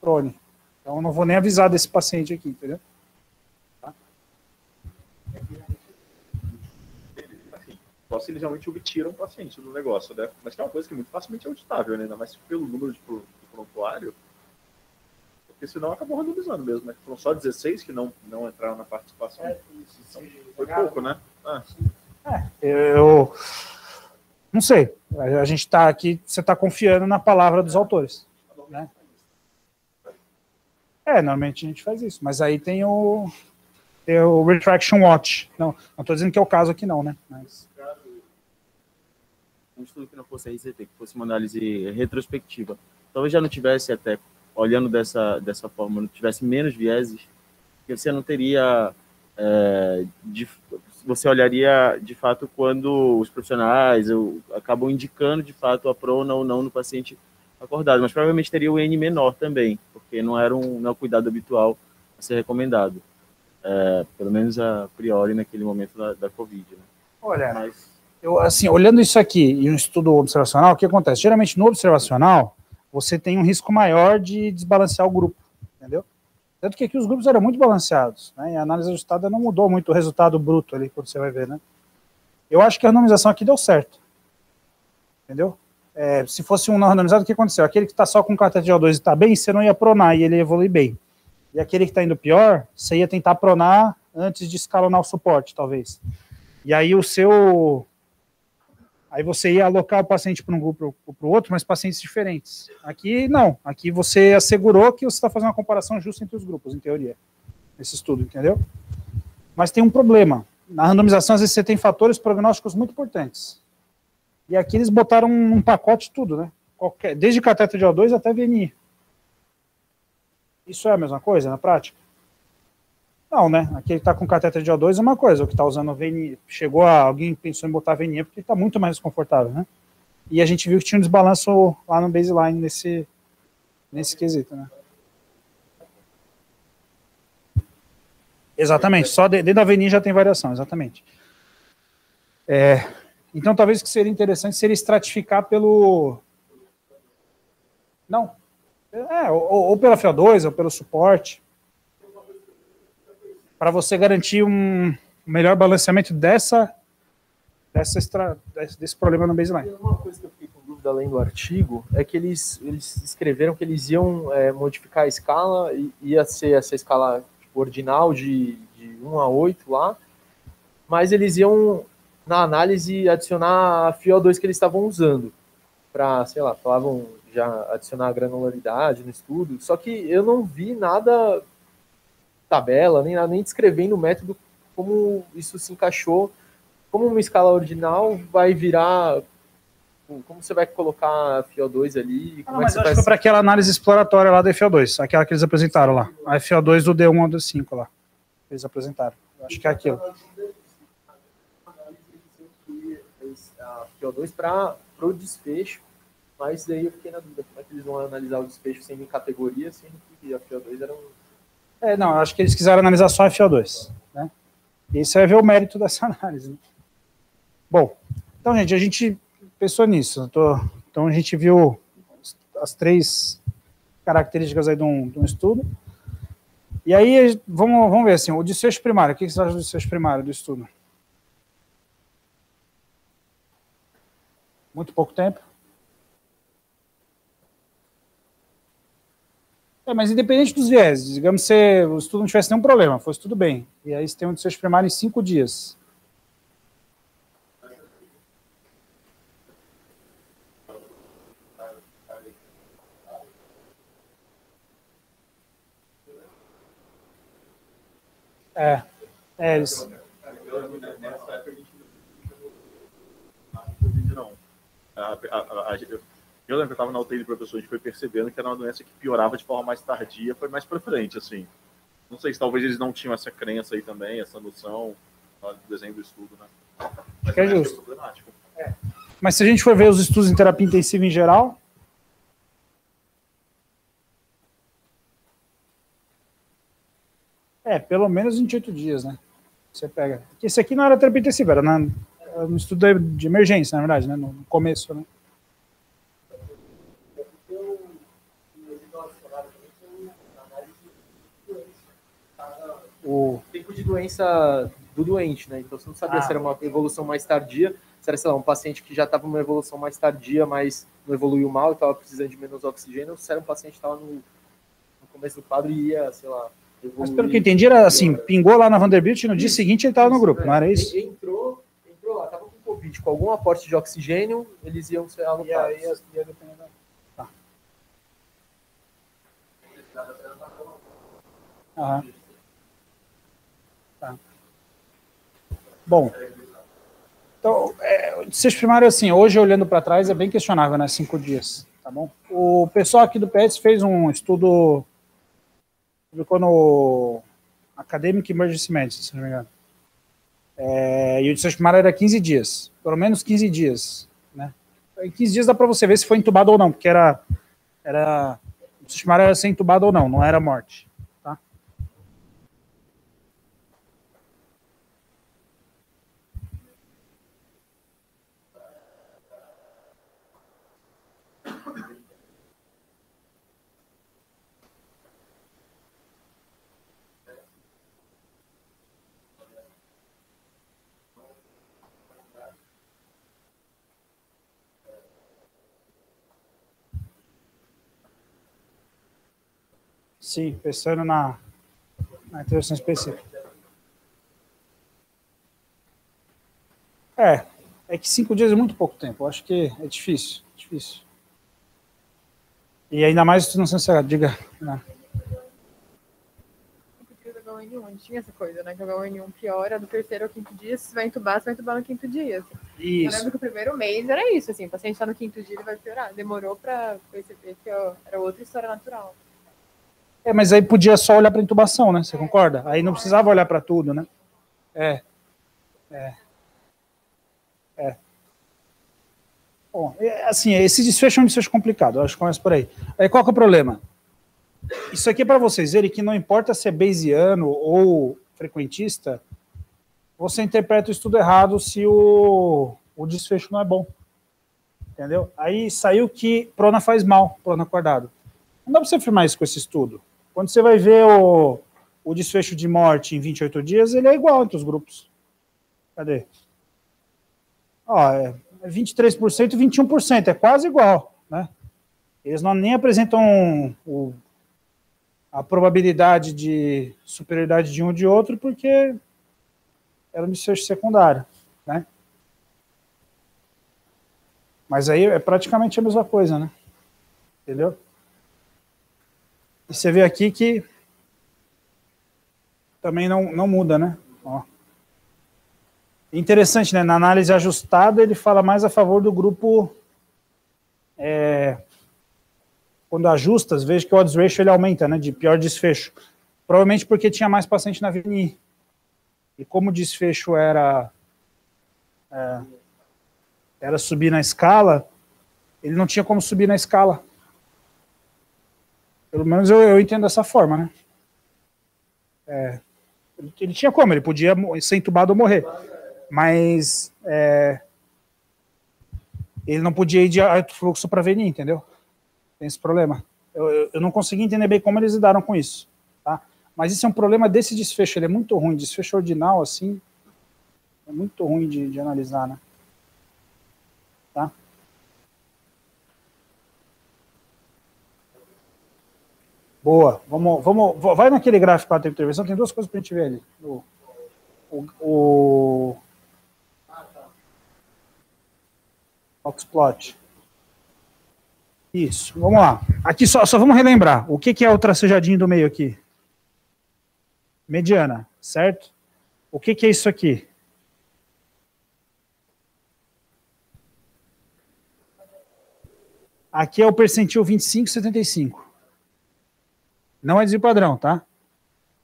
prone. Então eu não vou nem avisar desse paciente aqui, entendeu? Tá? Posso eles realmente obtiram o paciente do negócio, né? Mas que é uma coisa que é muito facilmente auditável, né? Ainda mais pelo número de prontuário porque senão acabou randomizando mesmo, né? Foram só 16 que não, não entraram na participação. É, então, foi pouco, né? Ah. É, eu não sei. A gente está aqui, você está confiando na palavra dos autores. Né? É, normalmente a gente faz isso, mas aí tem o, tem o Retraction Watch. Não, não estou dizendo que é o caso aqui, não, né? Mas... Um estudo que não fosse RCT, que fosse uma análise retrospectiva. Talvez já não tivesse até olhando dessa, dessa forma, não tivesse menos vieses, você não teria. É, de, você olharia de fato quando os profissionais eu, acabam indicando de fato a prona ou não no paciente acordado, mas provavelmente teria o N menor também, porque não era um, não é um cuidado habitual a ser recomendado, é, pelo menos a priori naquele momento da, da Covid. Né? Olha, mas... eu, assim, olhando isso aqui em um estudo observacional, o que acontece? Geralmente no observacional, você tem um risco maior de desbalancear o grupo, entendeu? Tanto que aqui os grupos eram muito balanceados, né? E a análise ajustada não mudou muito o resultado bruto ali, quando você vai ver, né? Eu acho que a randomização aqui deu certo, entendeu? É, se fosse um não randomizado, o que aconteceu? Aquele que está só com cateter de O2 e está bem, você não ia pronar e ele ia evoluir bem. E aquele que está indo pior, você ia tentar pronar antes de escalonar o suporte, talvez. E aí o seu Aí você ia alocar o paciente para um grupo ou para o outro, mas pacientes diferentes. Aqui não. Aqui você assegurou que você está fazendo uma comparação justa entre os grupos, em teoria. Nesse estudo, entendeu? Mas tem um problema. Na randomização, às vezes você tem fatores prognósticos muito importantes. E aqui eles botaram um pacote tudo, né? Qualquer, desde cateto de O2 até VNI. Isso é a mesma coisa na prática? Não, né? Aquele que está com cateter de O2 é uma coisa, o que está usando VNI, chegou a, alguém pensou em botar VNI porque está muito mais desconfortável, né? E a gente viu que tinha um desbalanço lá no baseline nesse, nesse quesito, né? Exatamente, só dentro da VNI já tem variação, exatamente. É, Então, talvez o que seria interessante seria estratificar pelo. Não. É, ou, ou pela FO2, ou pelo suporte. Para você garantir um melhor balanceamento dessa, dessa extra, desse, problema no baseline. Uma coisa que eu fiquei com dúvida além do artigo é que eles, eles escreveram que eles iam é, modificar a escala, e ia ser essa escala tipo, ordinal de, de 1 a 8 lá, mas eles iam, na análise, adicionar a FIO2 que eles estavam usando, para, sei lá, falavam já adicionar a granularidade no estudo, só que eu não vi nada tabela, nem, nada, nem descrevendo o método como isso se encaixou, como uma escala ordinal vai virar, como você vai colocar a FIO2 ali, como Não, é que você foi para aquela análise exploratória lá da FO2, aquela que eles apresentaram lá. A FO2 do D1 ao D5 lá. Eles apresentaram. Eu acho que é aquilo. a FIO2 para o desfecho, mas daí eu fiquei na dúvida, como é que eles vão analisar o desfecho sem categoria, sendo que a FIO2 era um... É, não, acho que eles quiseram analisar só a FO2. Né? E você vai ver o mérito dessa análise. Né? Bom, então, gente, a gente pensou nisso. Eu tô- então, a gente viu as três características aí de um, de um estudo. E aí, vamos, vamos ver assim, o desfecho primário. O que você acha do desfecho primário do estudo? Muito pouco tempo. É, mas independente dos vieses, digamos que você- o estudo não tivesse nenhum problema, fosse tudo bem. E aí você tem um desfecho primário em cinco dias. É, é eles. Nessa época a gente não Covid, não. A- a- a- a- eu- lembro que eu estava na UTI do professor, a gente foi percebendo que era uma doença que piorava de forma mais tardia, foi mais para frente, assim. Não sei se talvez eles não tinham essa crença aí também, essa noção do desenho do estudo, né? Mas Que é justo. problemático. Mas se a gente for ver os estudos em terapia intensiva em geral. É, pelo menos 28 dias, né? Você pega. Esse aqui não era terapia intensiva, era, na, era no estudo de emergência, na verdade, né? No começo, né? O, tempo de doença do doente, né? Então você não sabia Ah. se era uma evolução mais tardia, se era, sei lá, um paciente que já estava numa evolução mais tardia, mas não evoluiu mal e estava precisando de menos oxigênio, ou se era um paciente que estava no, no começo do quadro e ia, sei lá, evoluir. mas pelo que eu entendi, era assim: pingou lá na Vanderbilt e no dia seguinte ele estava no grupo, não era isso? Ele Entrou, entrou lá, estava com Covid, com algum aporte de oxigênio, eles iam ser alocados. Tá. Aham. Bom. Então, é, desfecho primário, assim, hoje olhando para trás, é bem questionável, né? Cinco dias, tá bom? O pessoal aqui do PETS fez um estudo, publicou no Academic Emergency Medicine, se não me engano. É, e o desfecho primário era 15 dias, pelo menos 15 dias, né? Em 15 dias dá para você ver se foi entubado ou não, porque era, era o primário era ser entubado ou não, não era morte. Tá? Sim, pensando na, na intervenção específica. É, é que cinco dias é muito pouco tempo. Eu acho que é difícil, difícil. E ainda mais se não ser diga. Né? Porque o H1N1, a gente tinha essa coisa, né? Que o H1N1 piora do terceiro ao quinto dia, se você vai entubar, você vai entubar no quinto dia. assim. Eu Isso. lembro que o primeiro mês era isso, assim, o paciente tá no quinto dia, ele vai piorar. Demorou pra perceber que ó, era outra história natural. É, mas aí podia só olhar para intubação, né? Você concorda? Aí não precisava olhar para tudo, né? É. É. É. Bom, é, assim, esse desfecho é um desfecho complicado, acho que começa por aí. Aí qual que é o problema? Isso aqui é para vocês verem que não importa se é Bayesiano ou frequentista, você interpreta o estudo errado se o, o desfecho não é bom. Entendeu? Aí saiu que prona faz mal, prona acordado. Não dá para você afirmar isso com esse estudo. Quando você vai ver o, o desfecho de morte em 28 dias, ele é igual entre os grupos. Cadê? Ó, é 23% e 21%, é quase igual, né? Eles não nem apresentam o, a probabilidade de superioridade de um de outro, porque era um desfecho secundário, né? Mas aí é praticamente a mesma coisa, né? Entendeu? E você vê aqui que também não, não muda, né? Ó. Interessante, né? Na análise ajustada, ele fala mais a favor do grupo. É, quando ajustas, veja que o odds ratio ele aumenta, né? De pior desfecho. Provavelmente porque tinha mais paciente na VNI. E como o desfecho era. É, era subir na escala, ele não tinha como subir na escala. Pelo menos eu, eu entendo dessa forma, né? É, ele, tinha como, ele podia ser entubado ou morrer. Mas é, ele não podia ir de alto fluxo para venir, entendeu? Tem esse problema. Eu, eu, eu, não consegui entender bem como eles lidaram com isso. Tá? Mas isso é um problema desse desfecho, ele é muito ruim. Desfecho ordinal, assim, é muito ruim de, de analisar, né? Boa. Vamos, vamos, vai naquele gráfico lá da intervenção, tem duas coisas para a gente ver ali. O, o, o Oxplot. Isso, vamos lá. Aqui só, só vamos relembrar. O que, que é o tracejadinho do meio aqui? Mediana, certo? O que, que é isso aqui? Aqui é o percentil 25, 75. Não é desvio padrão, tá?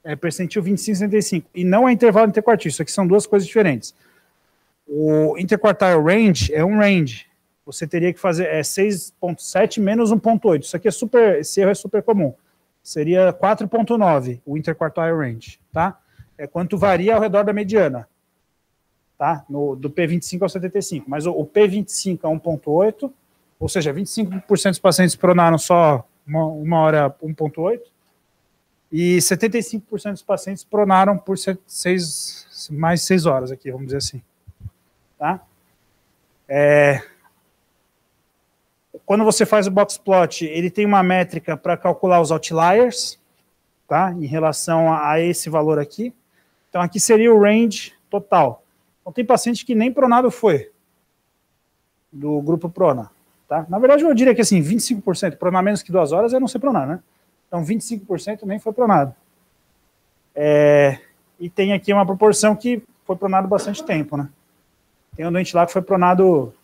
É percentil 25, 75. E não é intervalo interquartil. Isso aqui são duas coisas diferentes. O interquartile range é um range. Você teria que fazer é 6.7 menos 1.8. Isso aqui é super, esse erro é super comum. Seria 4.9 o interquartile range, tá? É quanto varia ao redor da mediana, tá? No, do P25 ao 75. Mas o, o P25 é 1.8 ou seja, 25% dos pacientes pronaram só uma, uma hora 1,8, e 75% dos pacientes pronaram por seis, mais 6 horas aqui, vamos dizer assim. Tá? É, quando você faz o box plot, ele tem uma métrica para calcular os outliers, tá? Em relação a, a, esse valor aqui. Então aqui seria o range total. Então tem paciente que nem pronado foi do grupo prona. Tá? Na verdade, eu diria que assim, 25%, pronar menos que duas horas é não ser pronar, né? Então, 25% nem foi pronado. É, e tem aqui uma proporção que foi pronado bastante tempo, né? Tem um doente lá que foi pronado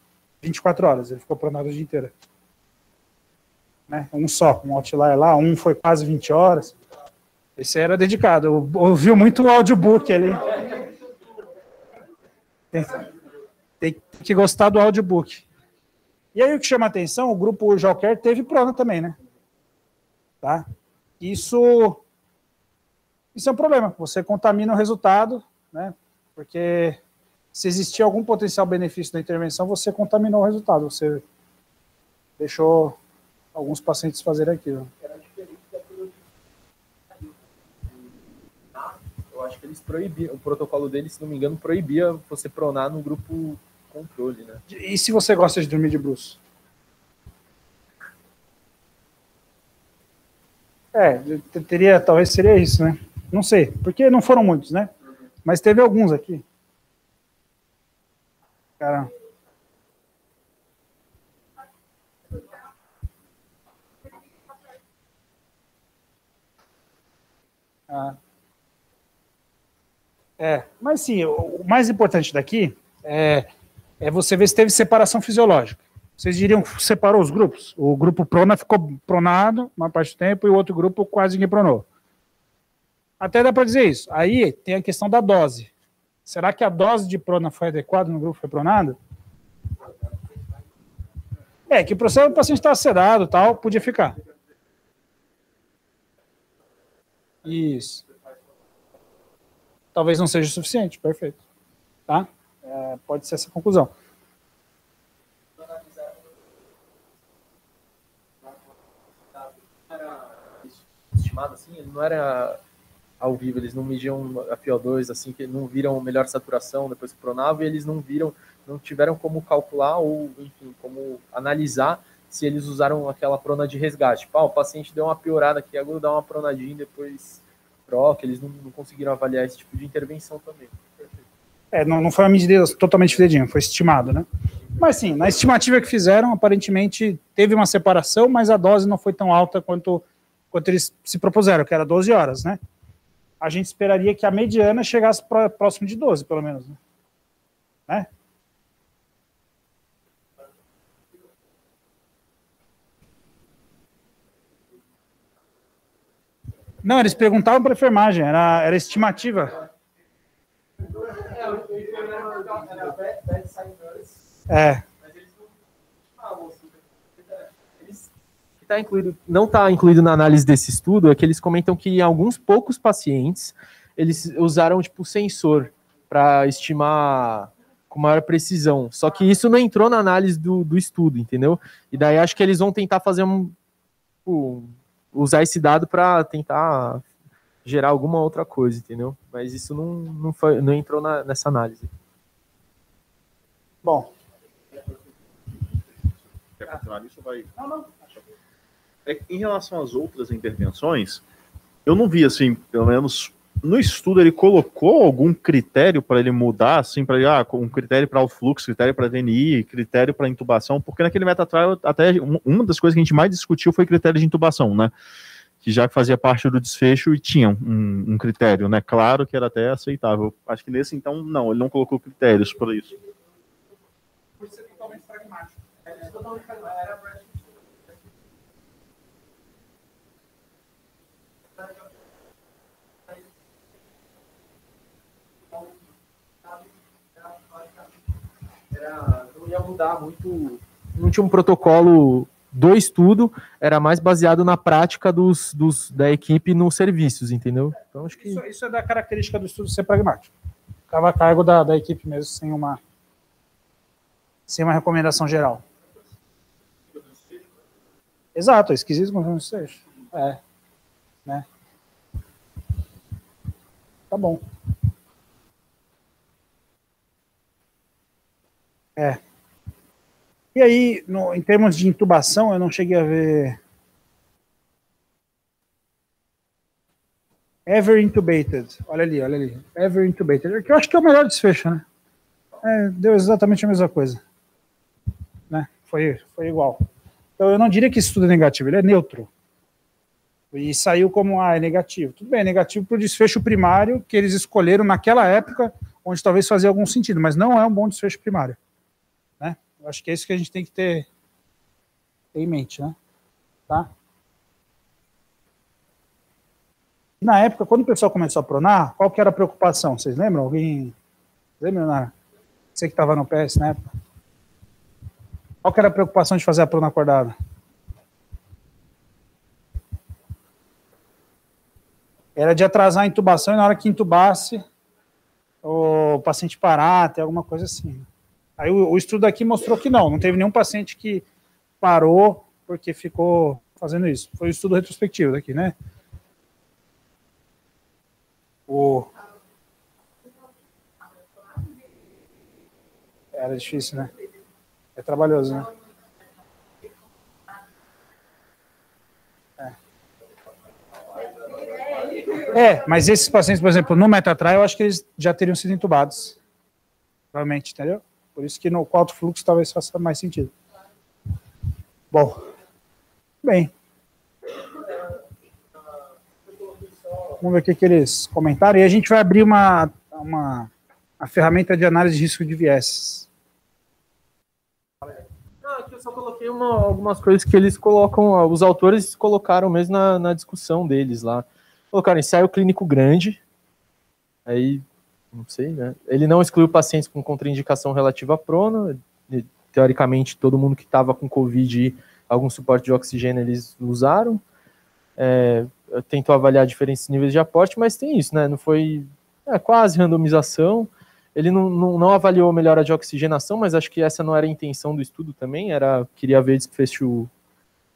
24 horas, ele ficou pronado o dia inteiro. Né? Um só, um outlier lá, um foi quase 20 horas. Esse era dedicado, ouviu muito o audiobook ali. Tem, tem que gostar do audiobook. E aí o que chama atenção, o grupo Joker teve prona também, né? Tá? Isso, isso é um problema. Você contamina o resultado, né? Porque se existia algum potencial benefício da intervenção, você contaminou o resultado. Você deixou alguns pacientes fazerem aquilo. Eu acho que eles proibiam, o protocolo deles, se não me engano, proibia você pronar no grupo controle, né? E se você gosta de dormir de bruxo? É, teria, talvez seria isso, né? Não sei, porque não foram muitos, né? Mas teve alguns aqui. Cara. Ah. É, mas sim, o mais importante daqui é é você ver se teve separação fisiológica. Vocês diriam que separou os grupos? O grupo prona ficou pronado uma parte do tempo e o outro grupo quase ninguém pronou. Até dá para dizer isso. Aí tem a questão da dose. Será que a dose de prona foi adequada no grupo foi pronado? É, que o processo do paciente está sedado tal, podia ficar. Isso. Talvez não seja suficiente, perfeito. Tá? É, pode ser essa conclusão. Estimado, assim, não era ao vivo, eles não mediam a FiO2, assim, que não viram melhor saturação depois que pronava, e eles não viram, não tiveram como calcular ou, enfim, como analisar se eles usaram aquela prona de resgate. Tipo, ah, o paciente deu uma piorada aqui, agora dá uma pronadinha depois PROC, eles não, não, conseguiram avaliar esse tipo de intervenção também. É, não, não foi uma medida totalmente fidedigna, foi estimado, né? Mas sim, na estimativa que fizeram, aparentemente teve uma separação, mas a dose não foi tão alta quanto, quanto eles se propuseram, que era 12 horas, né? A gente esperaria que a mediana chegasse pra, próximo de 12, pelo menos, né? né? Não, eles perguntavam para a enfermagem, era, era estimativa. É. Tá incluído, não está incluído na análise desse estudo é que eles comentam que em alguns poucos pacientes eles usaram tipo sensor para estimar com maior precisão. Só que isso não entrou na análise do, do estudo, entendeu? E daí acho que eles vão tentar fazer um, um usar esse dado para tentar gerar alguma outra coisa, entendeu? Mas isso não, não, foi, não entrou na, nessa análise. Bom. Quer continuar nisso? Vai... Não, não. É, em relação às outras intervenções, eu não vi, assim, pelo menos no estudo ele colocou algum critério para ele mudar, assim, para ah, um critério para o fluxo, critério para DNI, critério para intubação, porque naquele metatrial até uma das coisas que a gente mais discutiu foi critério de intubação, né? Que já fazia parte do desfecho e tinha um, um critério, né? Claro que era até aceitável. Acho que nesse então não, ele não colocou critérios para isso. Por ser totalmente pragmático. É não ia mudar muito, não tinha um protocolo do estudo, era mais baseado na prática dos, dos da equipe nos serviços, entendeu? Então, acho que... Isso, isso, é da característica do estudo ser pragmático. Ficava a cargo da, da equipe mesmo, sem uma, sem uma recomendação geral. Exato, é esquisito como não seja. É. Né? Tá bom. É. E aí, no, em termos de intubação, eu não cheguei a ver. Ever intubated. Olha ali, olha ali. Ever intubated. Que eu acho que é o melhor desfecho, né? É, deu exatamente a mesma coisa. Né? Foi, foi igual. Então eu não diria que isso tudo é negativo, ele é neutro. E saiu como, ah, é negativo. Tudo bem, é negativo para o desfecho primário que eles escolheram naquela época, onde talvez fazia algum sentido, mas não é um bom desfecho primário acho que é isso que a gente tem que ter, em mente, né? Tá? Na época, quando o pessoal começou a pronar, qual que era a preocupação? Vocês lembram? Alguém lembra, Nara? Você que estava no PS na época. Qual que era a preocupação de fazer a prona acordada? Era de atrasar a intubação e na hora que intubasse, o paciente parar, ter alguma coisa assim. Aí o, o estudo aqui mostrou que não, não teve nenhum paciente que parou porque ficou fazendo isso. Foi o estudo retrospectivo daqui, né? O... Era difícil, né? É trabalhoso, né? É. é, mas esses pacientes, por exemplo, no Metatrial, eu acho que eles já teriam sido entubados. Provavelmente, entendeu? Por isso que no alto fluxo talvez faça mais sentido. Bom, bem. Vamos ver o que, que eles comentaram. E a gente vai abrir uma, uma a ferramenta de análise de risco de viés. aqui eu só coloquei uma, algumas coisas que eles colocam, os autores colocaram mesmo na, na discussão deles lá. Colocaram ensaio clínico grande, aí não sei, né? Ele não excluiu pacientes com contraindicação relativa à prona. Teoricamente, todo mundo que estava com Covid e algum suporte de oxigênio eles usaram. É, tentou avaliar diferentes níveis de aporte, mas tem isso, né? Não foi é, quase randomização. Ele não, não, não, avaliou melhora de oxigenação, mas acho que essa não era a intenção do estudo também, era queria ver desfecho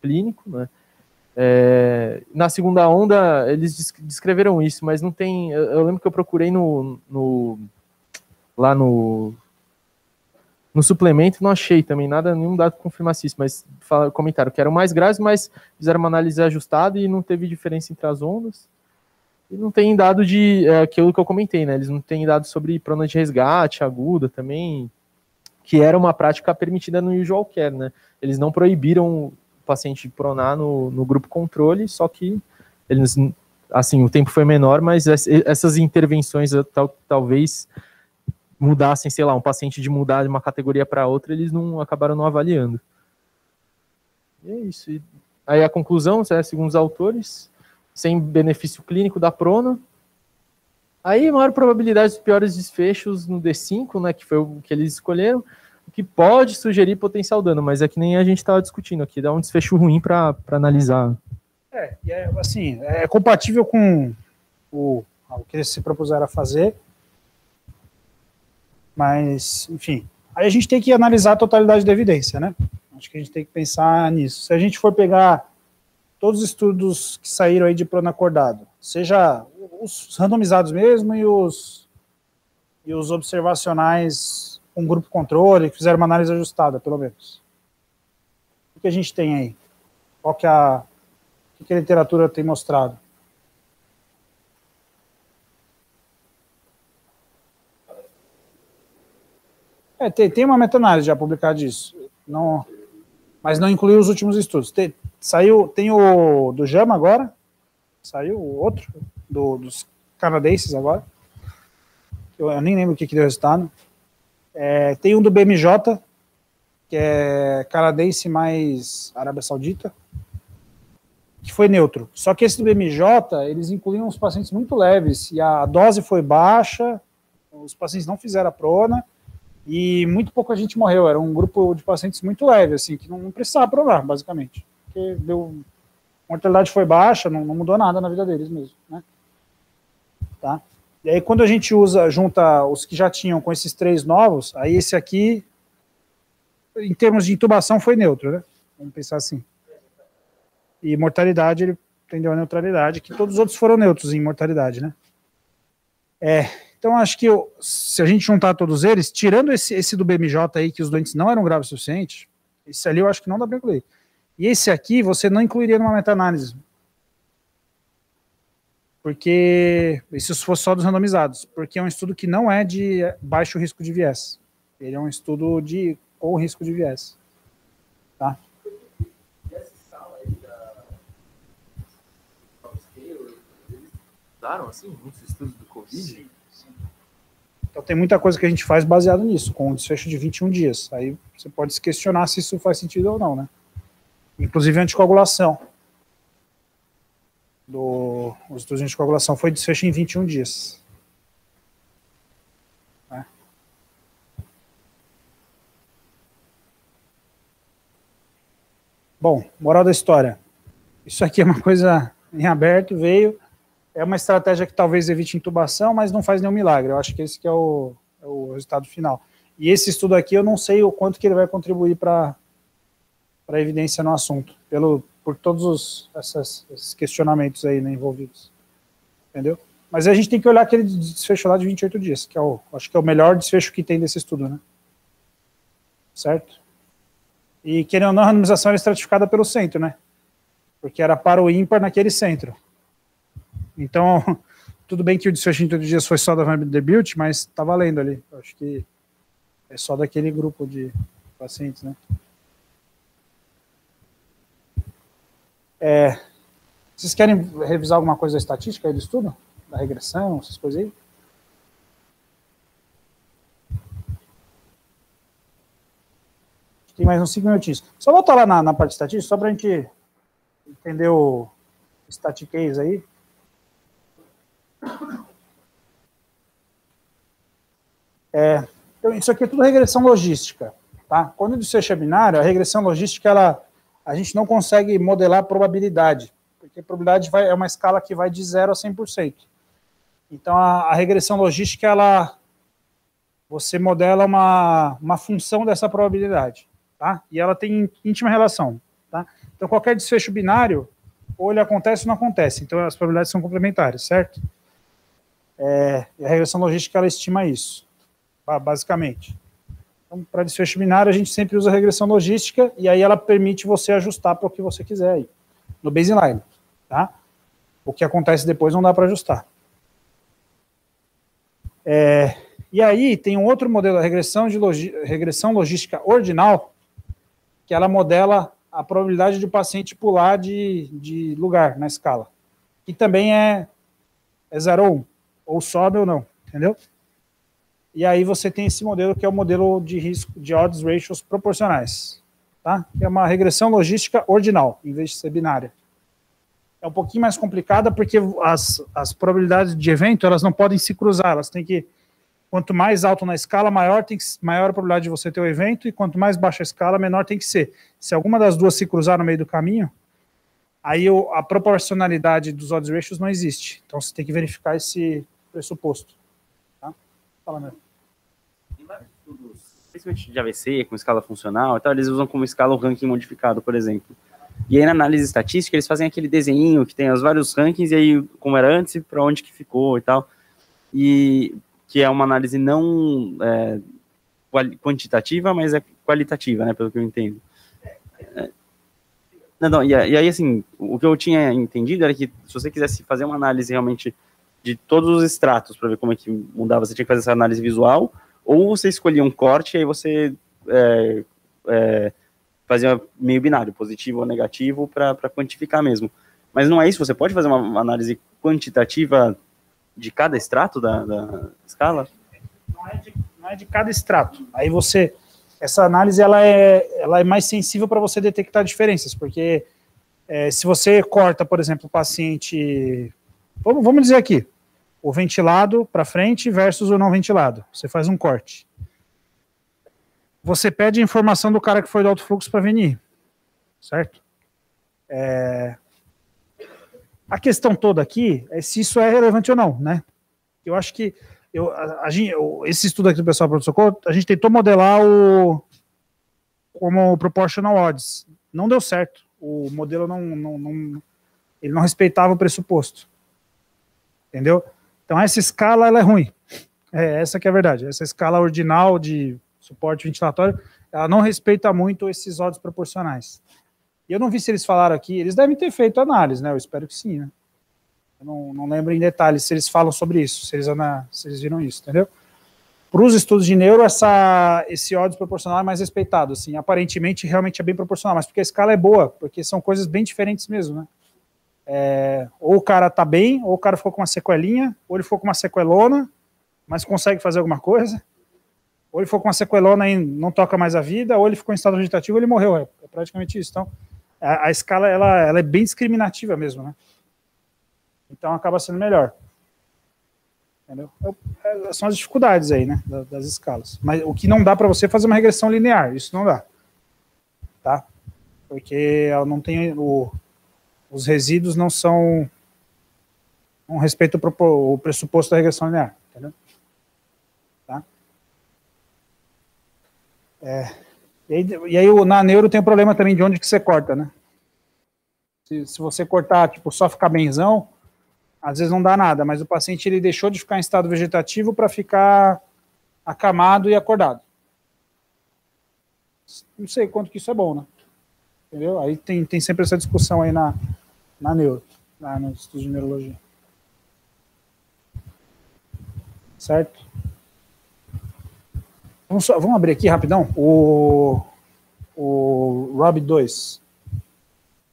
clínico, né? É, na segunda onda, eles desc- descreveram isso, mas não tem. Eu, lembro que eu procurei no, no- lá no no suplemento, não achei também nada, nenhum dado confirmasse mas fala, comentaram que eram mais graves, mas fizeram uma análise ajustada e não teve diferença entre as ondas. E não tem dado de é, aquilo que eu comentei, né? Eles não têm dado sobre prona de resgate aguda também, que era uma prática permitida no usual care, né? Eles não proibiram paciente pronar no, no grupo controle, só que eles, assim, o tempo foi menor, mas es- essas intervenções tal, talvez mudassem, sei lá, um paciente de mudar de uma categoria para outra, eles não acabaram não avaliando. E é isso. E aí a conclusão, né, segundo os autores, sem benefício clínico da prona. Aí maior probabilidade dos piores desfechos no D5, né, que foi o que eles escolheram, o que pode sugerir potencial dano, mas é que nem a gente estava discutindo aqui, dá um desfecho ruim para analisar. É, é, assim, é compatível com o, o que eles se propuseram a fazer, mas, enfim, aí a gente tem que analisar a totalidade da evidência, né? Acho que a gente tem que pensar nisso. Se a gente for pegar todos os estudos que saíram aí de plano acordado, seja os randomizados mesmo e os, e os observacionais com grupo controle, que fizeram uma análise ajustada, pelo menos. O que a gente tem aí? Qual que é a, o que a literatura tem mostrado? É, tem, tem uma meta-análise já publicada disso, não, mas não incluiu os últimos estudos. Tem, saiu, tem o do JAMA agora, saiu o outro, do, dos canadenses agora, eu, eu nem lembro o que, que deu resultado. É, tem um do BMJ, que é canadense mais Arábia Saudita, que foi neutro. Só que esse do BMJ, eles incluíam os pacientes muito leves, e a dose foi baixa, os pacientes não fizeram a prona, e muito pouca gente morreu. Era um grupo de pacientes muito leve, assim, que não, precisava pronar, basicamente. Porque deu, a mortalidade foi baixa, não, não mudou nada na vida deles mesmo, né? Tá? E aí, quando a gente usa, junta os que já tinham com esses três novos, aí esse aqui, em termos de intubação, foi neutro, né? Vamos pensar assim. E mortalidade, ele tendeu a neutralidade, que todos os outros foram neutros em mortalidade, né? É, então, acho que eu- se a gente juntar todos eles, tirando esse, esse do BMJ aí, que os doentes não eram graves o suficiente, esse ali eu acho que não dá para incluir. E esse aqui, você não incluiria numa meta-análise. Porque, isso se fosse só dos randomizados, porque é um estudo que não é de baixo risco de viés. Ele é um estudo de com risco de viés. Tá? Usaram, assim, muitos estudos do Covid? Então tem muita coisa que a gente faz baseado nisso, com um desfecho de 21 dias. Aí você pode se questionar se isso faz sentido ou não, né? Inclusive a anticoagulação. Do, os estudos de anticoagulação foi desfecho em 21 dias. Né? Bom, moral da história. Isso aqui é uma coisa em aberto, veio, é uma estratégia que talvez evite intubação, mas não faz nenhum milagre. Eu acho que esse que é o, é o resultado final. E esse estudo aqui, eu não sei o quanto que ele vai contribuir para a evidência no assunto, pelo, por todos os, esses questionamentos aí né, envolvidos. Entendeu? Mas a gente tem que olhar aquele desfecho lá de 28 dias, que é o, acho que é o melhor desfecho que tem desse estudo, né? Certo? E querendo ou não, a randomização era estratificada pelo centro, né? Porque era para o ímpar naquele centro. Então, tudo bem que o desfecho em 30 dias foi só da Vanderbilt, mas tá valendo ali. Acho que é só daquele grupo de pacientes, né? É, vocês querem revisar alguma coisa da estatística aí do estudo? Da regressão, essas coisas aí? Tem mais uns 5 minutinhos. Só voltar lá na, na parte estatística, só para a gente entender o static case aí. É, então, isso aqui é tudo regressão logística. Tá? Quando o desfecho é binário, a regressão logística, ela, a gente não consegue modelar a probabilidade, porque a probabilidade vai, é uma escala que vai de 0 a 100%. Então, a, a regressão logística, ela, você modela uma, uma função dessa probabilidade, tá? E ela tem íntima relação, tá? Então, qualquer desfecho binário, ou ele acontece ou não acontece. Então as probabilidades são complementares, certo? É, e a regressão logística ela estima isso, basicamente. Então, para desfecho binário, a gente sempre usa a regressão logística e aí ela permite você ajustar para o que você quiser aí, no baseline, tá? O que acontece depois não dá para ajustar. É, e aí tem um outro modelo, a regressão, de regressão logística ordinal, que ela modela a probabilidade de o paciente pular de, de lugar na escala. Que também é, é 0 ou 1, ou sobe ou não, entendeu? E aí você tem esse modelo que é o modelo de risco de odds ratios proporcionais, tá? Que é uma regressão logística ordinal, em vez de ser binária. É um pouquinho mais complicada porque as, as probabilidades de evento, elas não podem se cruzar, elas têm que Quanto mais alto na escala, maior, tem que, maior a probabilidade de você ter o evento, e quanto mais baixa a escala, menor tem que ser. Se alguma das duas se cruzar no meio do caminho, aí a proporcionalidade dos odds ratios não existe. Então você tem que verificar esse pressuposto. Tá? Fala, meu. De AVC, com escala funcional, então eles usam como escala o ranking modificado, por exemplo. E aí na análise estatística, eles fazem aquele desenho que tem os vários rankings, e aí como era antes e para onde que ficou e tal. E que é uma análise não é, quantitativa, mas é qualitativa, né, pelo que eu entendo. É, não, não, e, e, aí, assim, o que eu tinha entendido era que se você quisesse fazer uma análise realmente de todos os extratos para ver como é que mudava, você tinha que fazer essa análise visual, ou você escolhia um corte e aí você é, é, fazia meio binário, positivo ou negativo, para quantificar mesmo. Mas não é isso, você pode fazer uma análise quantitativa de cada extrato da, da escala? Não é, de, não é de cada extrato. Aí você, essa análise ela é, ela é mais sensível para você detectar diferenças, porque é, se você corta, por exemplo, o paciente, vamos, vamos dizer aqui, o ventilado para frente versus o não ventilado, você faz um corte. Você pede a informação do cara que foi do alto fluxo para venir, certo? É, a questão toda aqui é se isso é relevante ou não, né? Eu acho que eu, a, a, esse estudo aqui do pessoal do socorro, a gente tentou modelar o como proportional odds. Não deu certo. O modelo não, não, não ele não respeitava o pressuposto. Entendeu? Então essa escala ela é ruim. É essa que é a verdade. Essa escala ordinal de suporte ventilatório, ela não respeita muito esses odds proporcionais. E eu não vi se eles falaram aqui, eles devem ter feito análise, né? Eu espero que sim, né? Eu não, não lembro em detalhes se eles falam sobre isso, se eles, se eles viram isso, entendeu? Para os estudos de neuro, essa, esse ódio proporcional é mais respeitado, assim, aparentemente realmente é bem proporcional, mas porque a escala é boa, porque são coisas bem diferentes mesmo, né? É, ou o cara tá bem, ou o cara ficou com uma sequelinha, ou ele ficou com uma sequelona, mas consegue fazer alguma coisa, ou ele ficou com uma sequelona e não toca mais a vida, ou ele ficou em estado vegetativo, ou ele morreu, é, é praticamente isso. Então, a, a escala ela, ela é bem discriminativa mesmo, né? Então acaba sendo melhor. Entendeu? É, são as dificuldades aí, né, das, das escalas. Mas o que não dá para você é fazer uma regressão linear, isso não dá, tá? Porque ela não tem o, os resíduos não são não respeitam o, pressuposto da regressão linear, entendeu? Tá? É, e aí, e aí na neuro tem o problema também de onde que você corta, né? Se, se você cortar, tipo, só ficar benzão, às vezes não dá nada, mas o paciente ele deixou de ficar em estado vegetativo para ficar acamado e acordado. Não sei quanto que isso é bom, né? Entendeu? Aí tem, tem sempre essa discussão aí na, na neuro, lá no estudo de neurologia. Certo? Vamos, só, vamos abrir aqui rapidão o, o Rob 2.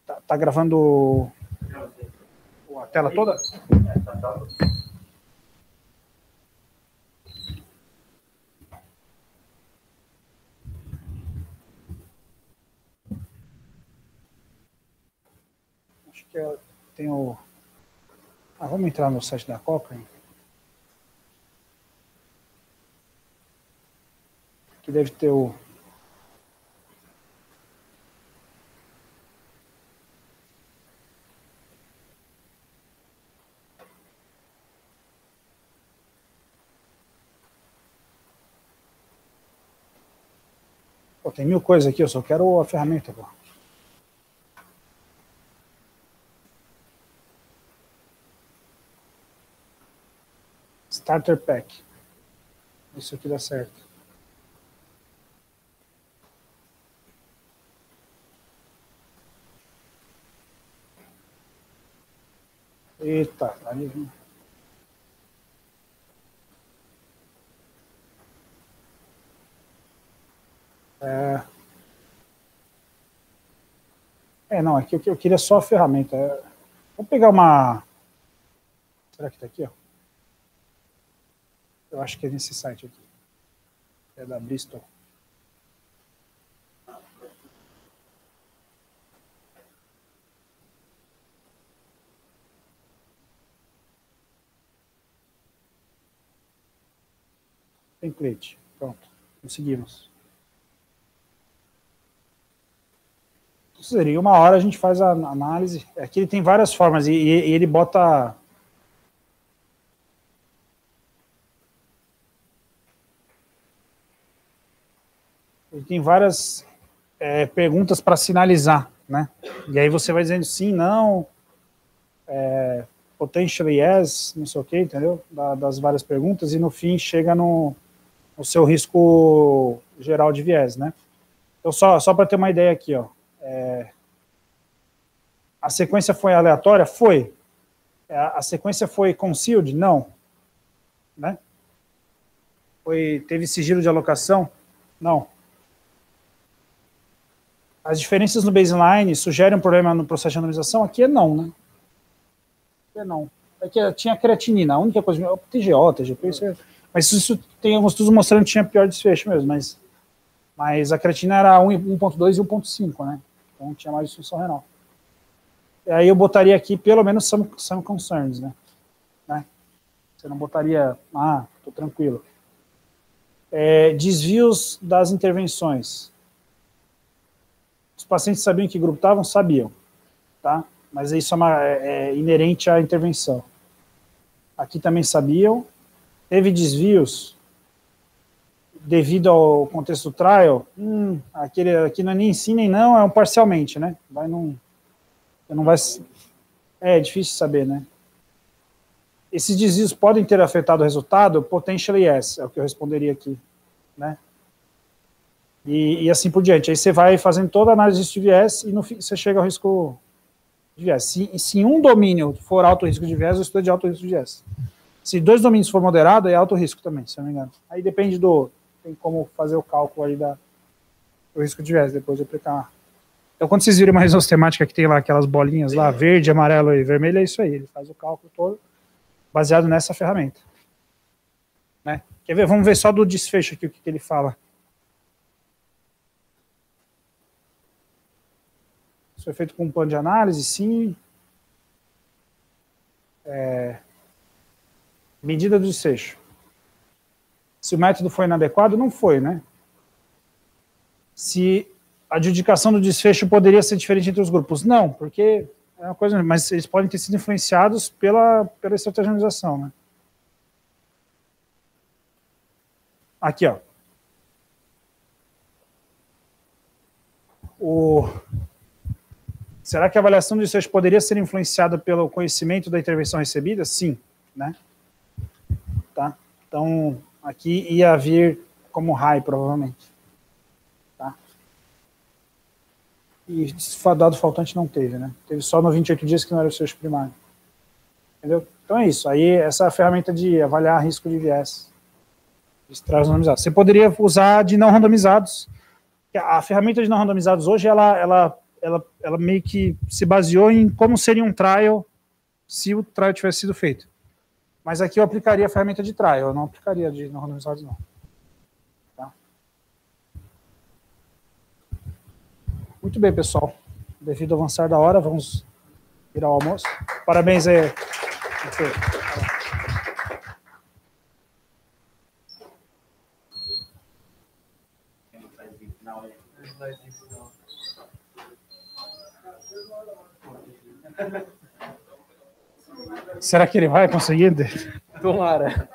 Tá, tá gravando a tela toda? Acho que é, tem o. Ah, vamos entrar no site da Cochrane. que deve ter o Pô, tem mil coisas aqui, eu só quero a ferramenta agora. Starter Pack. Isso aqui dá certo. Eita, ali. É, é não, é que eu, eu queria só a ferramenta. É, Vou pegar uma. Será que está aqui? Ó? Eu acho que é nesse site aqui. É da Bristol. Template. Pronto. Conseguimos. Seria uma hora a gente faz a análise. Aqui ele tem várias formas e, e ele bota. Ele tem várias é, perguntas para sinalizar, né? E aí você vai dizendo sim, não, é, potentially yes, não sei o que, entendeu? Da, das várias perguntas e no fim chega no, no seu risco geral de viés, né? Então só, só para ter uma ideia aqui, ó. É, a sequência foi aleatória? Foi. É, a sequência foi concealed? Não. Né? Foi, teve sigilo de alocação? Não. As diferenças no baseline sugerem um problema no processo de randomização? Aqui é não, né? Aqui é não. Aqui é, tinha creatinina, a única coisa... TGO, TGP, isso é, mas isso tem alguns estudos mostrando que tinha pior desfecho mesmo, mas, mas a creatina era 1.2 e 1.5, né? Então tinha mais disfunção renal. E aí eu botaria aqui pelo menos some, some concerns, né? né? Você não botaria, ah, tô tranquilo. É, desvios das intervenções. Pacientes sabiam que grupo estavam? Sabiam, tá? Mas isso é, uma, é, é inerente à intervenção. Aqui também sabiam. Teve desvios devido ao contexto do trial, hum, aquele aqui não é nem sim nem não, é um parcialmente, né? Vai num, não vai, é difícil saber, né? Esses desvios podem ter afetado o resultado? Potentially yes, é o que eu responderia aqui, né? E, e assim por diante. Aí você vai fazendo toda a análise de viés e no você chega ao risco de viés. Se, se um domínio for alto risco de viés, eu estou de alto risco de viés. Se dois domínios for moderado, é alto risco também, se eu não me engano. Aí depende do, tem como fazer o cálculo aí da, do risco de viés, depois de aplicar. Então, quando vocês viram uma resolução sistemática que tem lá aquelas bolinhas lá, verde, amarelo e vermelho, é isso aí. Ele faz o cálculo todo baseado nessa ferramenta. Né? Quer ver? Vamos ver só do desfecho aqui o que, que ele fala. Foi feito com um plano de análise, sim. É... Medida do desfecho. Se o método foi inadequado, não foi, né? Se a adjudicação do desfecho poderia ser diferente entre os grupos, não, porque é uma coisa, mas eles podem ter sido influenciados pela, pela estrategização, né? Aqui, ó. O... Será que a avaliação do desfecho poderia ser influenciada pelo conhecimento da intervenção recebida? Sim, né? Tá? Então, aqui ia vir como high, provavelmente. Tá? E dado faltante não teve, né? Teve só no 28 dias que não era o seu primário. Entendeu? Então é isso. Aí essa é a ferramenta de avaliar risco de viés. Traz randomizados. Você poderia usar de não randomizados. A ferramenta de não randomizados hoje, ela, ela, ela, ela meio que se baseou em como seria um trial se o trial tivesse sido feito. Mas aqui eu aplicaria a ferramenta de trial, eu não aplicaria de randomizados, não. Tá? Muito bem, pessoal. Devido ao avançar da hora, vamos virar o almoço. Parabéns aí. Será que ele vai conseguir? Tomara.